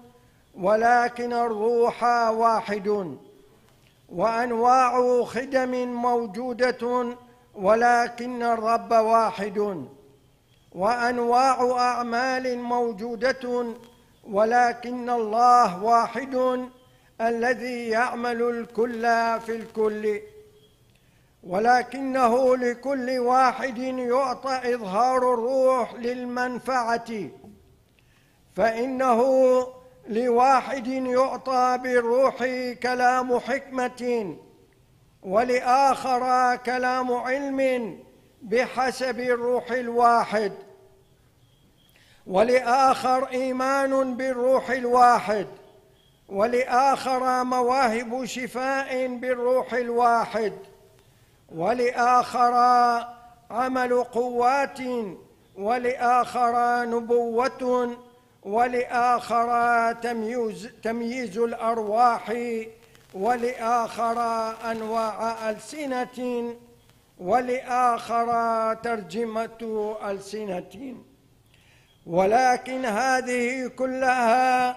ولكن الروح واحد. وأنواع خدم موجودة ولكن الرب واحد. وأنواع أعمال موجودة ولكن الله واحد الذي يعمل الكل في الكل. ولكنه لكل واحد يعطى إظهار الروح للمنفعة. فإنه لواحد يعطى بالروح كلام حكمة ولآخر كلام علم. بحسب الروح الواحد ولآخر إيمان بالروح الواحد ولآخر مواهب شفاء بالروح الواحد ولآخر عمل قوات ولآخر نبوة ولآخر تمييز, تمييز الأرواح ولآخر أنواع ألسنة. ولآخر ترجمة ألسنة ولكن هذه كلها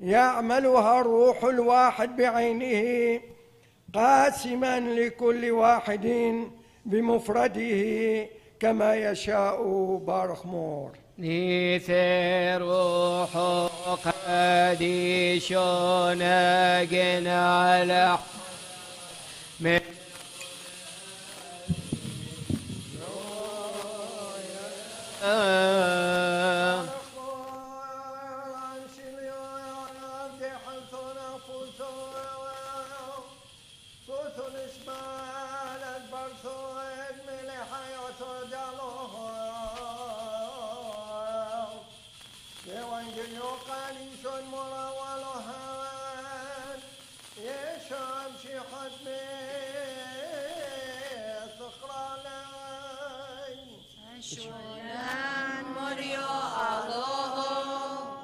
يعملها الروح الواحد بعينه قاسما لكل واحد بمفرده كما يشاء بارخمور نيث روح قديش ناجن على من sure.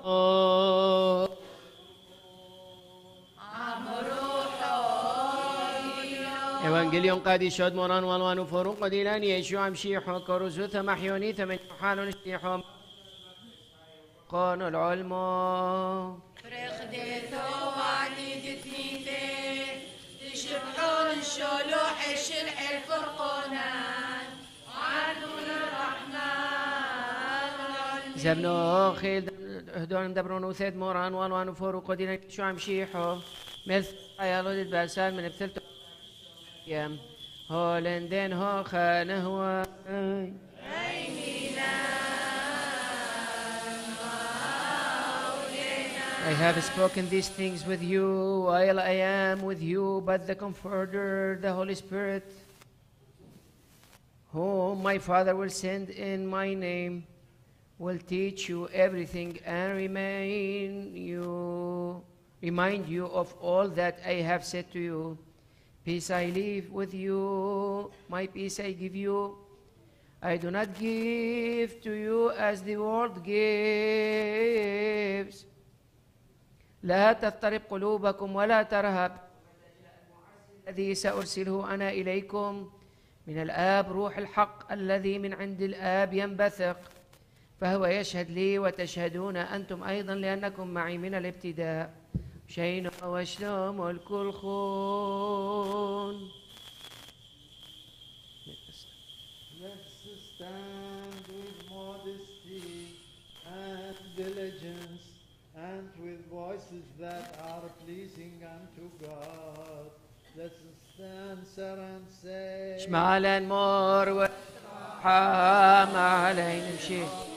آه. شونان مريو الله آه إيوانجيليون قادي شود موران والوان فورون قديلان يشوع مشيحو كروزو ثمحيوني ثمن حالون اشتيحو قون العلم فرخديثو وعديد تنيتي تشبحون شلوح الشلح الفرقونان عنون الرحمن زبنو خيل هدون دبرون وثيد موران والوان فورو قديلان يشوع مشيحو مثل ايالو باسان من ابتلتو يام Holenden hochane hua. I have spoken these things with you while I am with you, but the Comforter, the Holy Spirit, whom my Father will send in my name, will teach you everything and remain you, remind you of all that I have said to you. Peace I leave with you, my peace I give you. I do not give to you as the world gives. لا تضطرب قلوبكم ولا ترهب الذي سأرسله أنا إليكم من الآب روح الحق الذي من عند الآب ينبثق فهو يشهد لي وتشهدون أنتم أيضا لأنكم معي من الابتداء شين وشلوم الكل خون Let's stand with modesty and diligence and with voices that are pleasing unto God. Let's stand, sir, and say, شمالا مور وحام علينا نمشي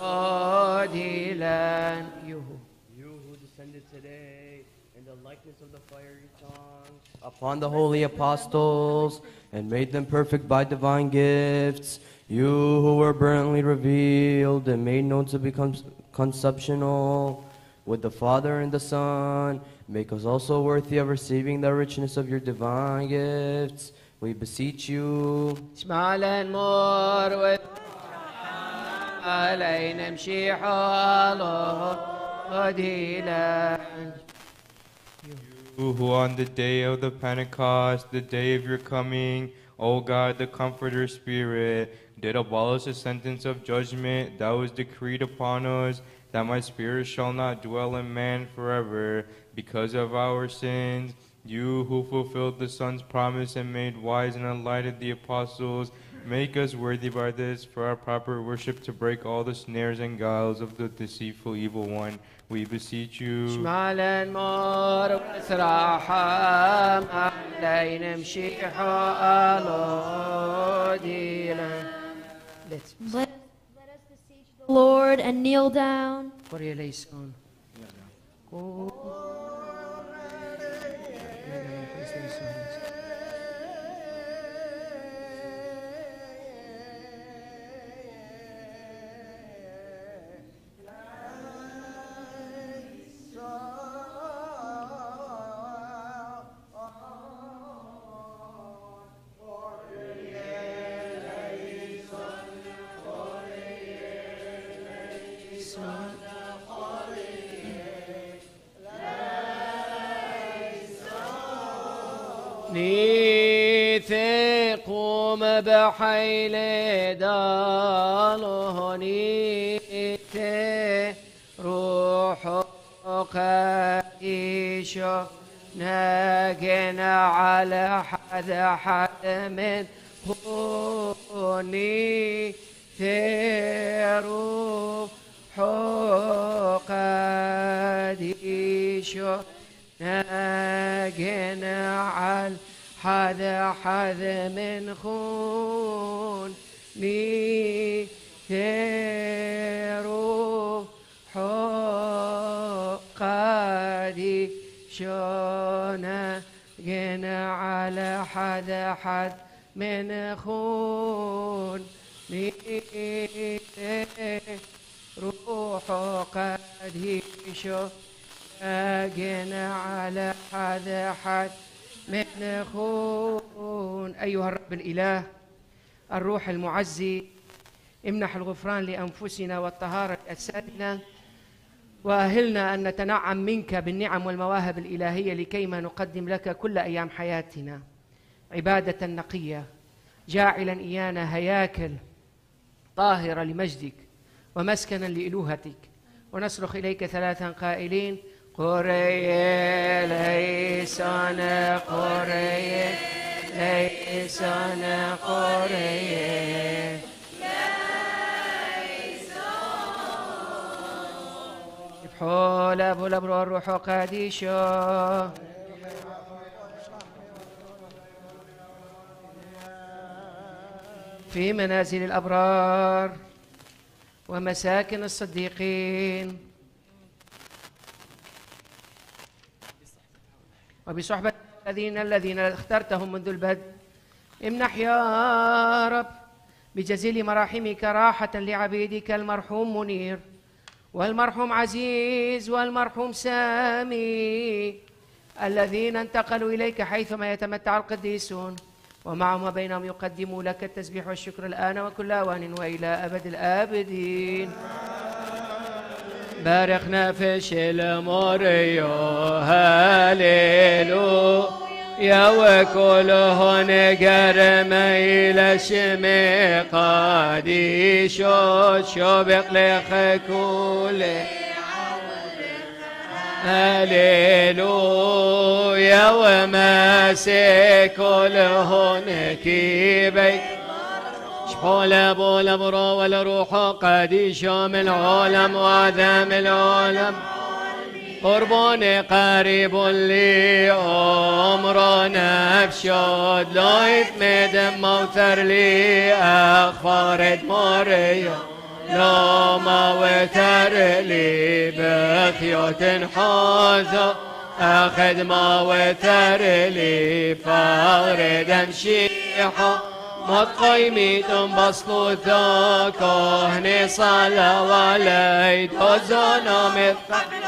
قديلا يوهو You who descended today in the likeness of the fiery tongues upon the holy apostles and made them perfect by divine gifts, you who were brilliantly revealed and made known to become conceptional with the Father and the Son, make us also worthy of receiving the richness of your divine gifts. We beseech you. شمالا مور وحام علينا نمشي حاله قديلا You who on the day of the Pentecost, the day of your coming, O God, the Comforter Spirit, did abolish the sentence of judgment that was decreed upon us, that my spirit shall not dwell in man forever because of our sins. You who fulfilled the Son's promise and made wise and enlightened the apostles, make us worthy by this for our proper worship to break all the snares and guiles of the deceitful evil one. We beseech you. شمالا مور وسراحة علينا نمشي حاله قديلا Let's Let, let us beseech the Lord and kneel down. قرية ليسون نيثقوم حذا من خون مي روح قادي شونا جنا على حذا حد من خون مي روح قادي شونا جنا على حذا حد من خون أيها الرب الإله الروح المعزي امنح الغفران لأنفسنا والطهارة لأجسادنا وأهلنا أن نتنعم منك بالنعم والمواهب الإلهية لكيما نقدم لك كل أيام حياتنا. عبادة نقية جاعلا إيانا هياكل طاهرة لمجدك ومسكنا لإلوهتك. ونصرخ إليك ثلاثا قائلين قرية ليسان قرية ليسان قرية بحول أبو الأبر والروح قديشو في منازل الأبرار ومساكن الصديقين وبصحبة الذين الذين اخترتهم منذ البدء. امنح يا رب بجزيل مراحمك راحة لعبيدك المرحوم منير والمرحوم عزيز والمرحوم سامي الذين انتقلوا إليك حيثما يتمتع القديسون. ومعهم وبينهم يقدموا لك التسبيح والشكر الآن وكل أوان وإلى أبد الآبدين. باركنا في شلموريو هاليلو يا وكلهن قرمي لشمي قادي شو شو بقلق كله هللويا وماسي كلهن كيبي بول برو والروح قد شام العالم وعدم العالم. قربان قريب لي عمرنا بشاد لا يتمد موتر لي أخبار مريم لا ما وتر لي بخيوت حاذا أخذ ما وتر لي فارد أمشيحه ما تقيميتم بصلو كهني صلى وليد وزنا مثل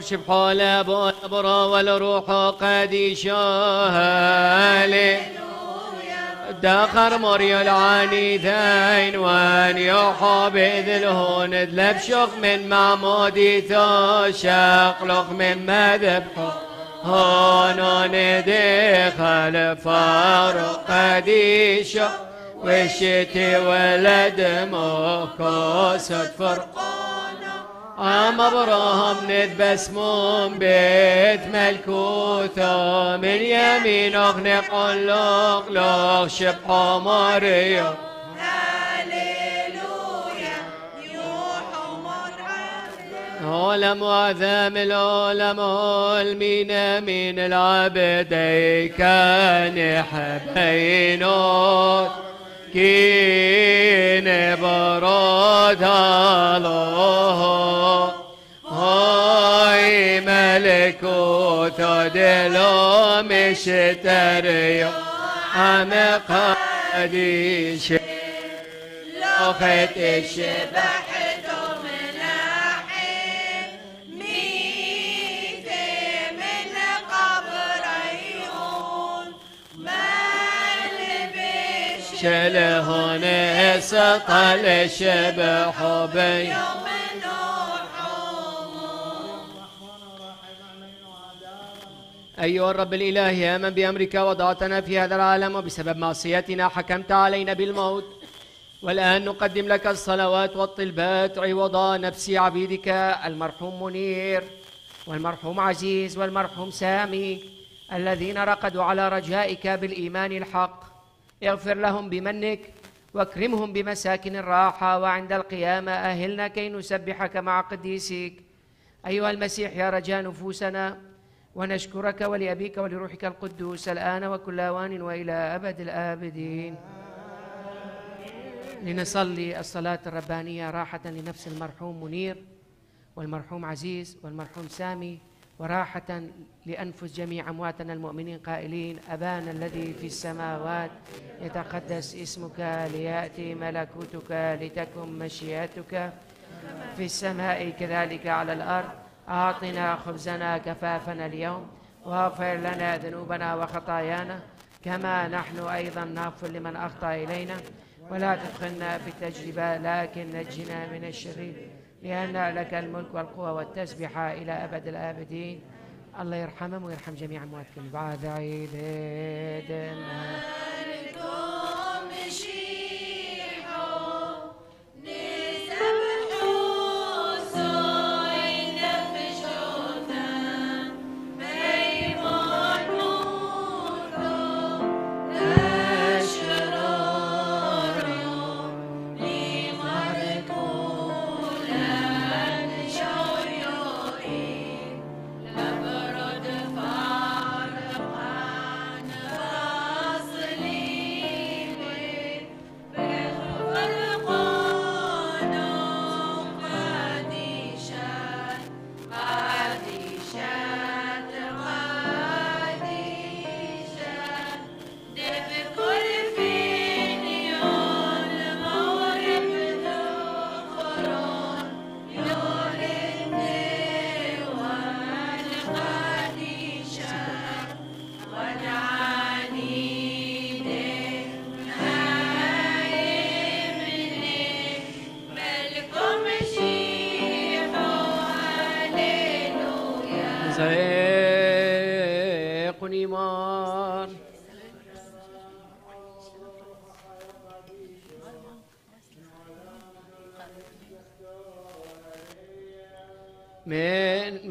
مرشب حول ابو الابرى والروح قد شاهلي داخر مريا العاني ذين وان يوحى بذلهون ذلب شق من معمودي ثو شقلق من مذبحه هون ندخل فاروق قديشة وشتي ولد مكوسة فرقانة عم ابراهام نتبسمون بيت ملكوثة من يمين اغنق اللق لق شبح مريم عالم وعذام العالم المين من العبد كان حبينوت كين براد الله. هاي ملكوت دلو مشتري عم قديش لوخت الشبح شلهون سطل شبح بي أيها الرب الإله يا من بأمرك وضعتنا في هذا العالم وبسبب معصيتنا حكمت علينا بالموت. والآن نقدم لك الصلوات والطلبات عوض نفس عبيدك المرحوم منير والمرحوم عزيز والمرحوم سامي الذين رقدوا على رجائك بالإيمان الحق. اغفر لهم بمنك واكرمهم بمساكن الراحة وعند القيامة أهلنا كي نسبحك مع قديسك. أيها المسيح يا رجاء نفوسنا ونشكرك ولأبيك ولروحك القدوس الآن وكل أوان وإلى أبد الآبدين. لنصلي الصلاة الربانية راحة لنفس المرحوم منير والمرحوم عزيز والمرحوم سامي. وراحة لأنفس جميع أمواتنا المؤمنين قائلين أبانا الذي في السماوات يتقدس اسمك ليأتي ملكوتك لتكن مشيئتك. في السماء كذلك على الأرض. أعطنا خبزنا كفافنا اليوم واغفر لنا ذنوبنا وخطايانا كما نحن أيضا نغفر لمن أخطأ إلينا. ولا تدخلنا في التجربة لكن نجنا من الشرير. لأن لك الملك والقوة والتسبيح إلى أبد الآبدين. الله يرحمهم ويرحم جميع أمواتكم بعد عيد دمنا Show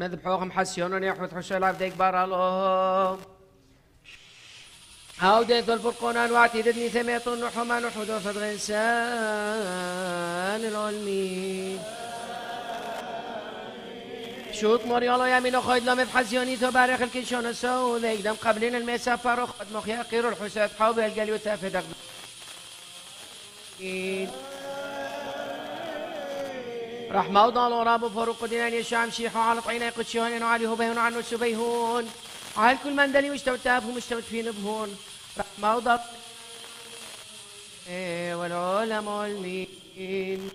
مذبحوهم حسيون يحوث حسول عبدك بار الله عودة الفرقون واعتددني ثمية نحوما نحود وفد غنسان العلمي. شوط مريالا يمين خيد لمد حزيوني تبارك الكنشون السود يقدم قبلين الميسا فاروق قد مخيا قير الحسات حوب القلي وتافد رحمة وضال وراب فاروق دينان يشام شيحو على طعينا قدشيهون وعلي هبيهون عنو سبيهون على كل من دلي مشتوت تافهم مشتوت في نبهون. رحمة وضال إيه والعلماء المين.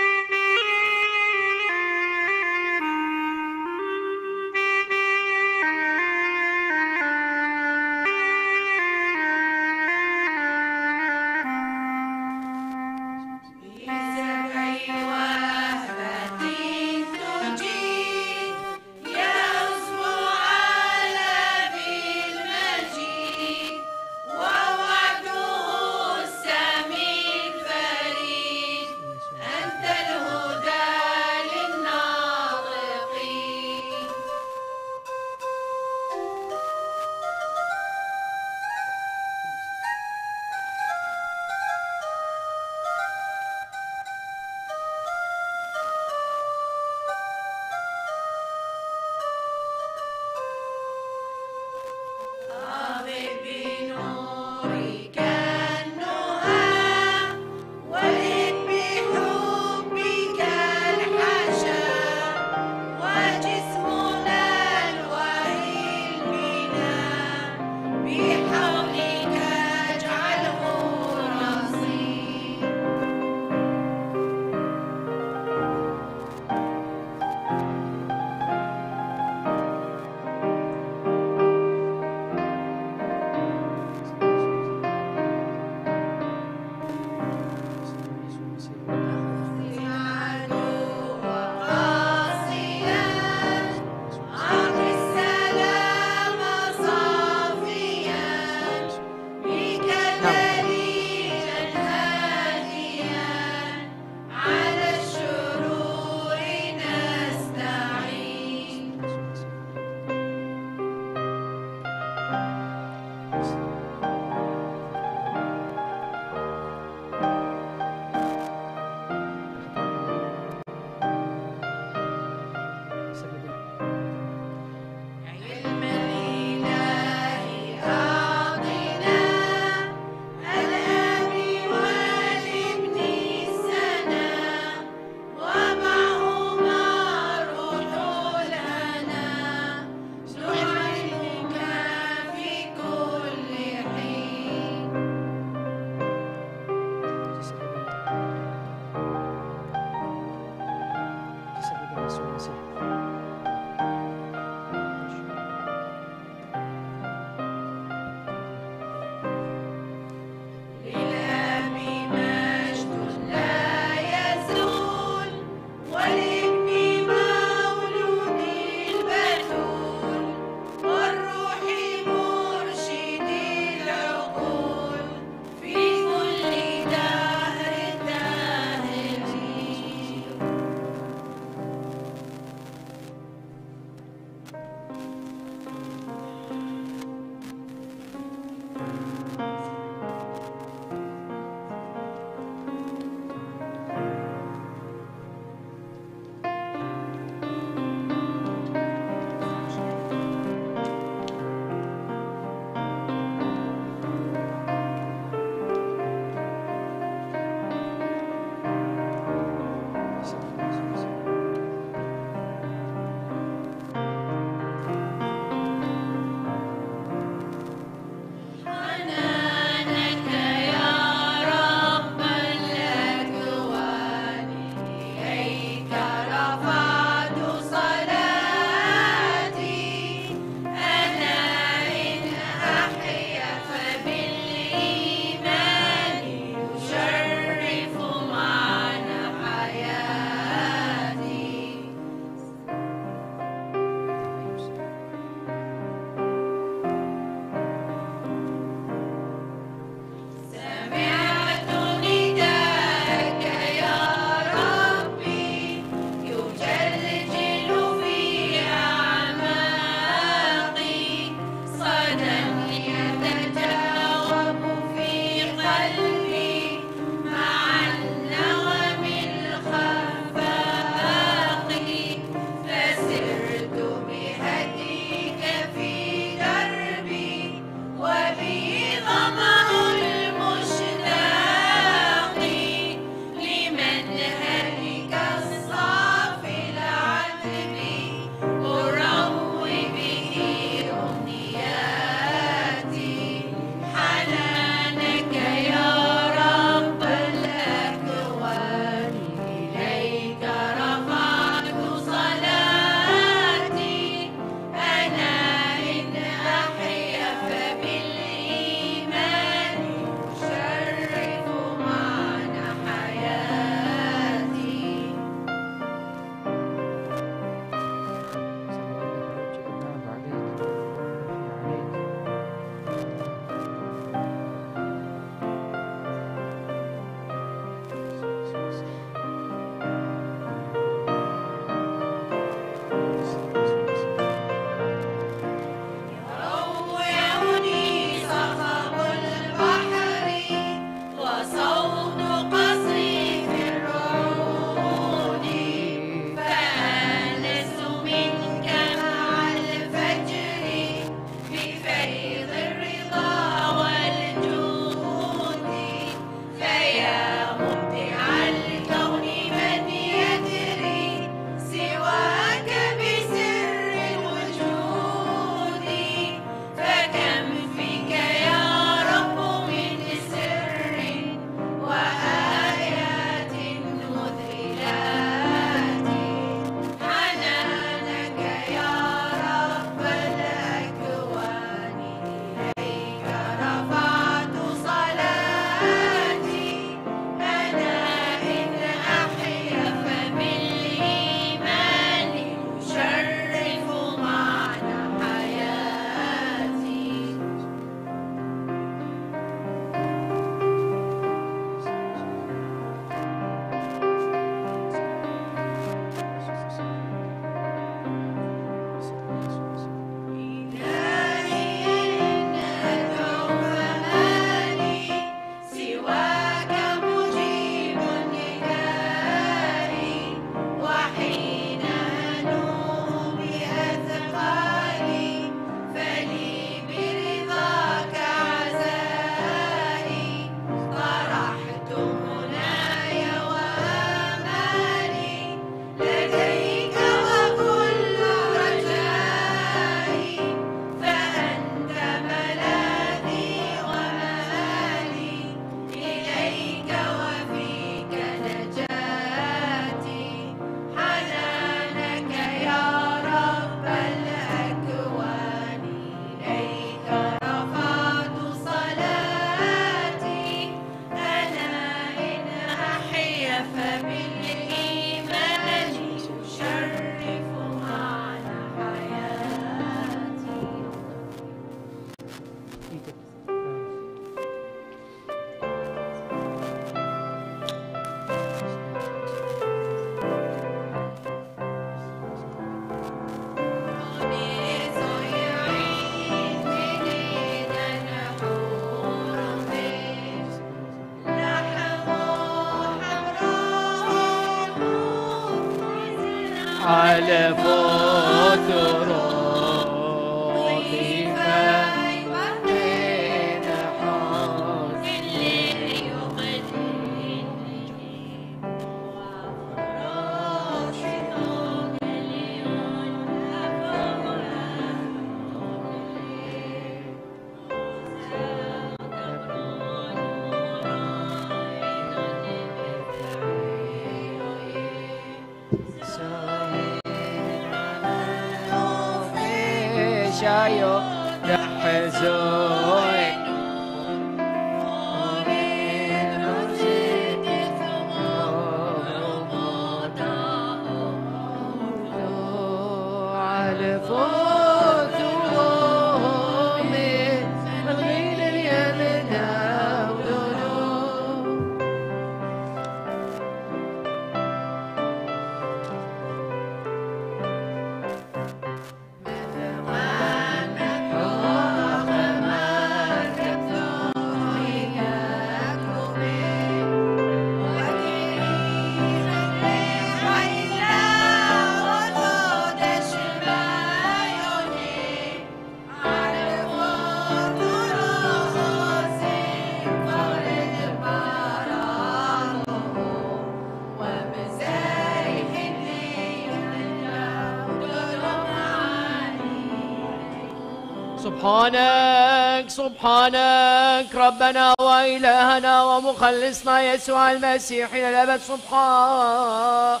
سبحانك سبحانك ربنا وإلهنا ومخلصنا يسوع المسيح إلى الأبد سبحانك.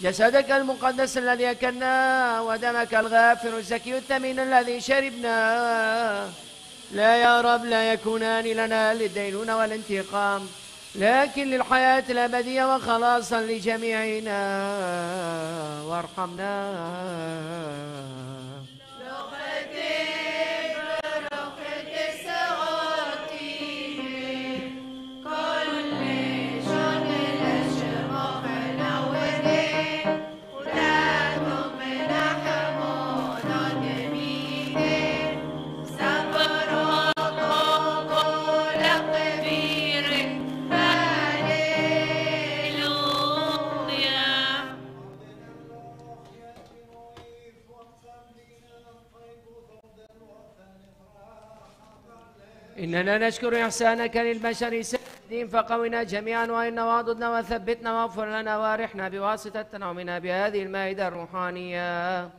جسدك المقدس الذي أكلنا ودمك الغافر الزكي الثمين الذي شربنا. لا يا رب لا يكونان لنا للدينونة والانتقام لكن للحياة الأبدية وخلاصا لجميعنا. وارحمنا إننا نشكر إحسانك للبشر سيدين فقونا جميعا وإن واضدنا وثبتنا واغفر لنا وارحنا بواسطة تنعمنا بهذه المائدة الروحانية.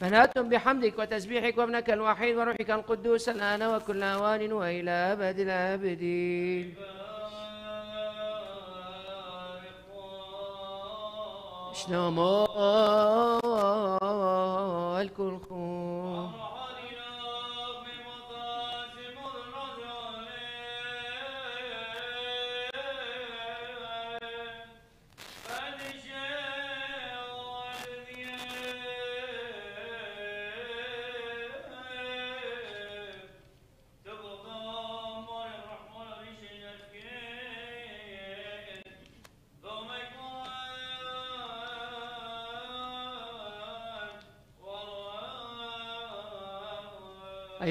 فنات بحمدك وتسبيحك وابنك الوحيد وروحك القدوس الآن وكل أوان وإلى أبد الآبدين. شنو الكلكم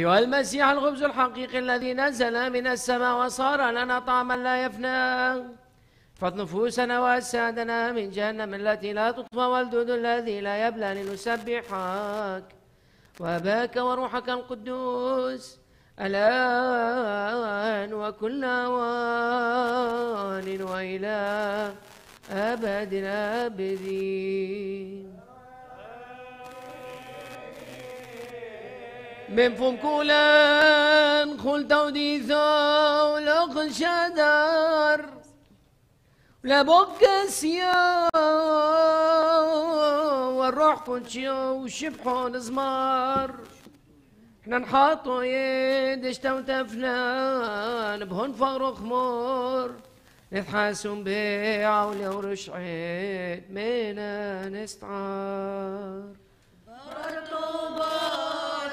أيها المسيح الخبز الحقيقي الذي نزل من السماء وصار لنا طعما لا يفنى. فض نفوسنا وأجسادنا من جهنم التي لا تطفى والدود الذي لا يبلى لنسبحك. وأباك وروحك القدوس الآن وكل أوان وإلى أبد الآبدين من فم كولان خل توديثا ولق شدار لبق سيا والروح قدشيا وشبحون زمار إحنا نحاطوا يد وتفنان بهن فغر خمور نتحاسم بيع ولو رشعت منا نستعار. راحت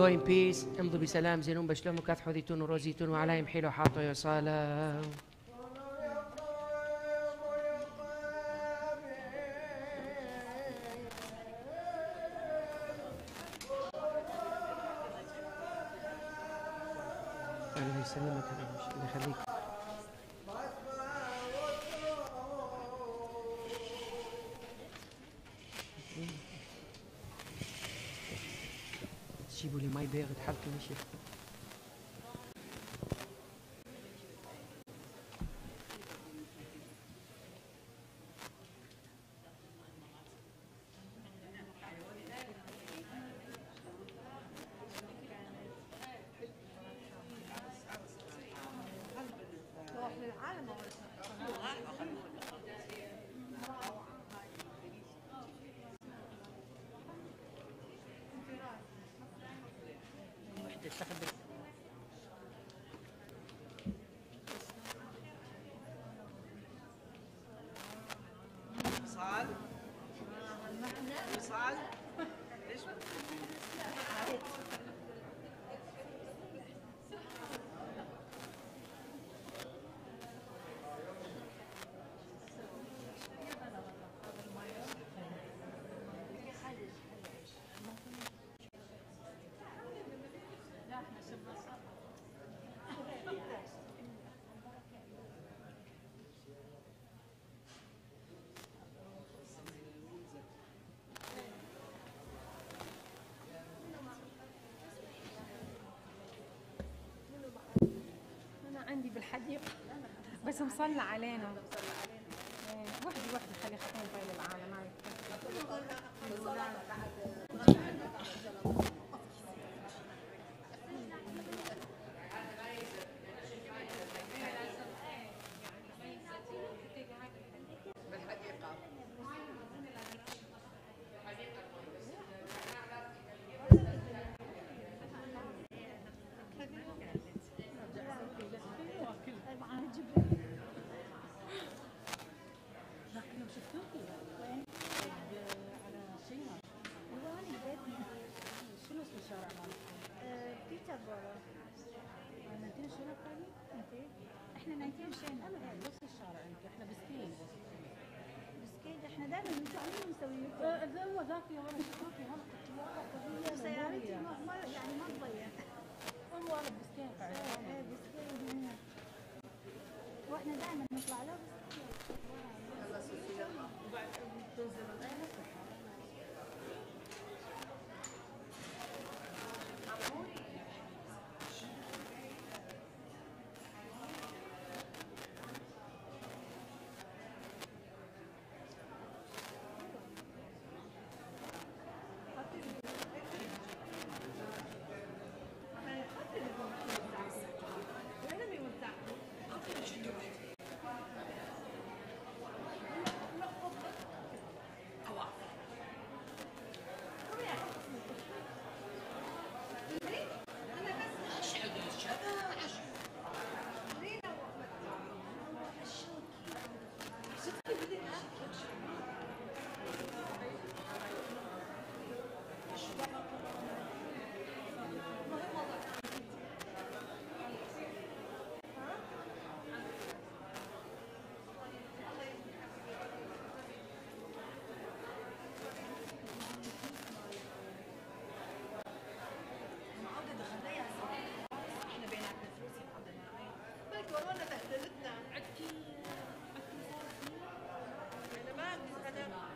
Go in peace. امضوا بسلام. زينون بشلوم وكاث حذيتون وروزيتون وعلايم حيلو حاطو يصالا الله يسلمك يخليك تجيبوا لي ماي بارد حالته ماشي بس مصلى علينا. إيه، وحدي وحدي خلي خطين طيب العالم شنو اسم الشارع مالكم؟ بيتر بورو. نايتين الشارع الثاني؟ انتي؟ إحنا نايتين مشينا بس الشارع انت إحنا بسكين. بسكين إحنا دائما متعودين نسوي هو ذاك يا ولد شوفي هلا سيارتي ما ما يعني ما تضيع. هو ولد بسكين قاعد بسكين وإحنا دائما نطلع له بسكين. وبعد تنزل Gracias.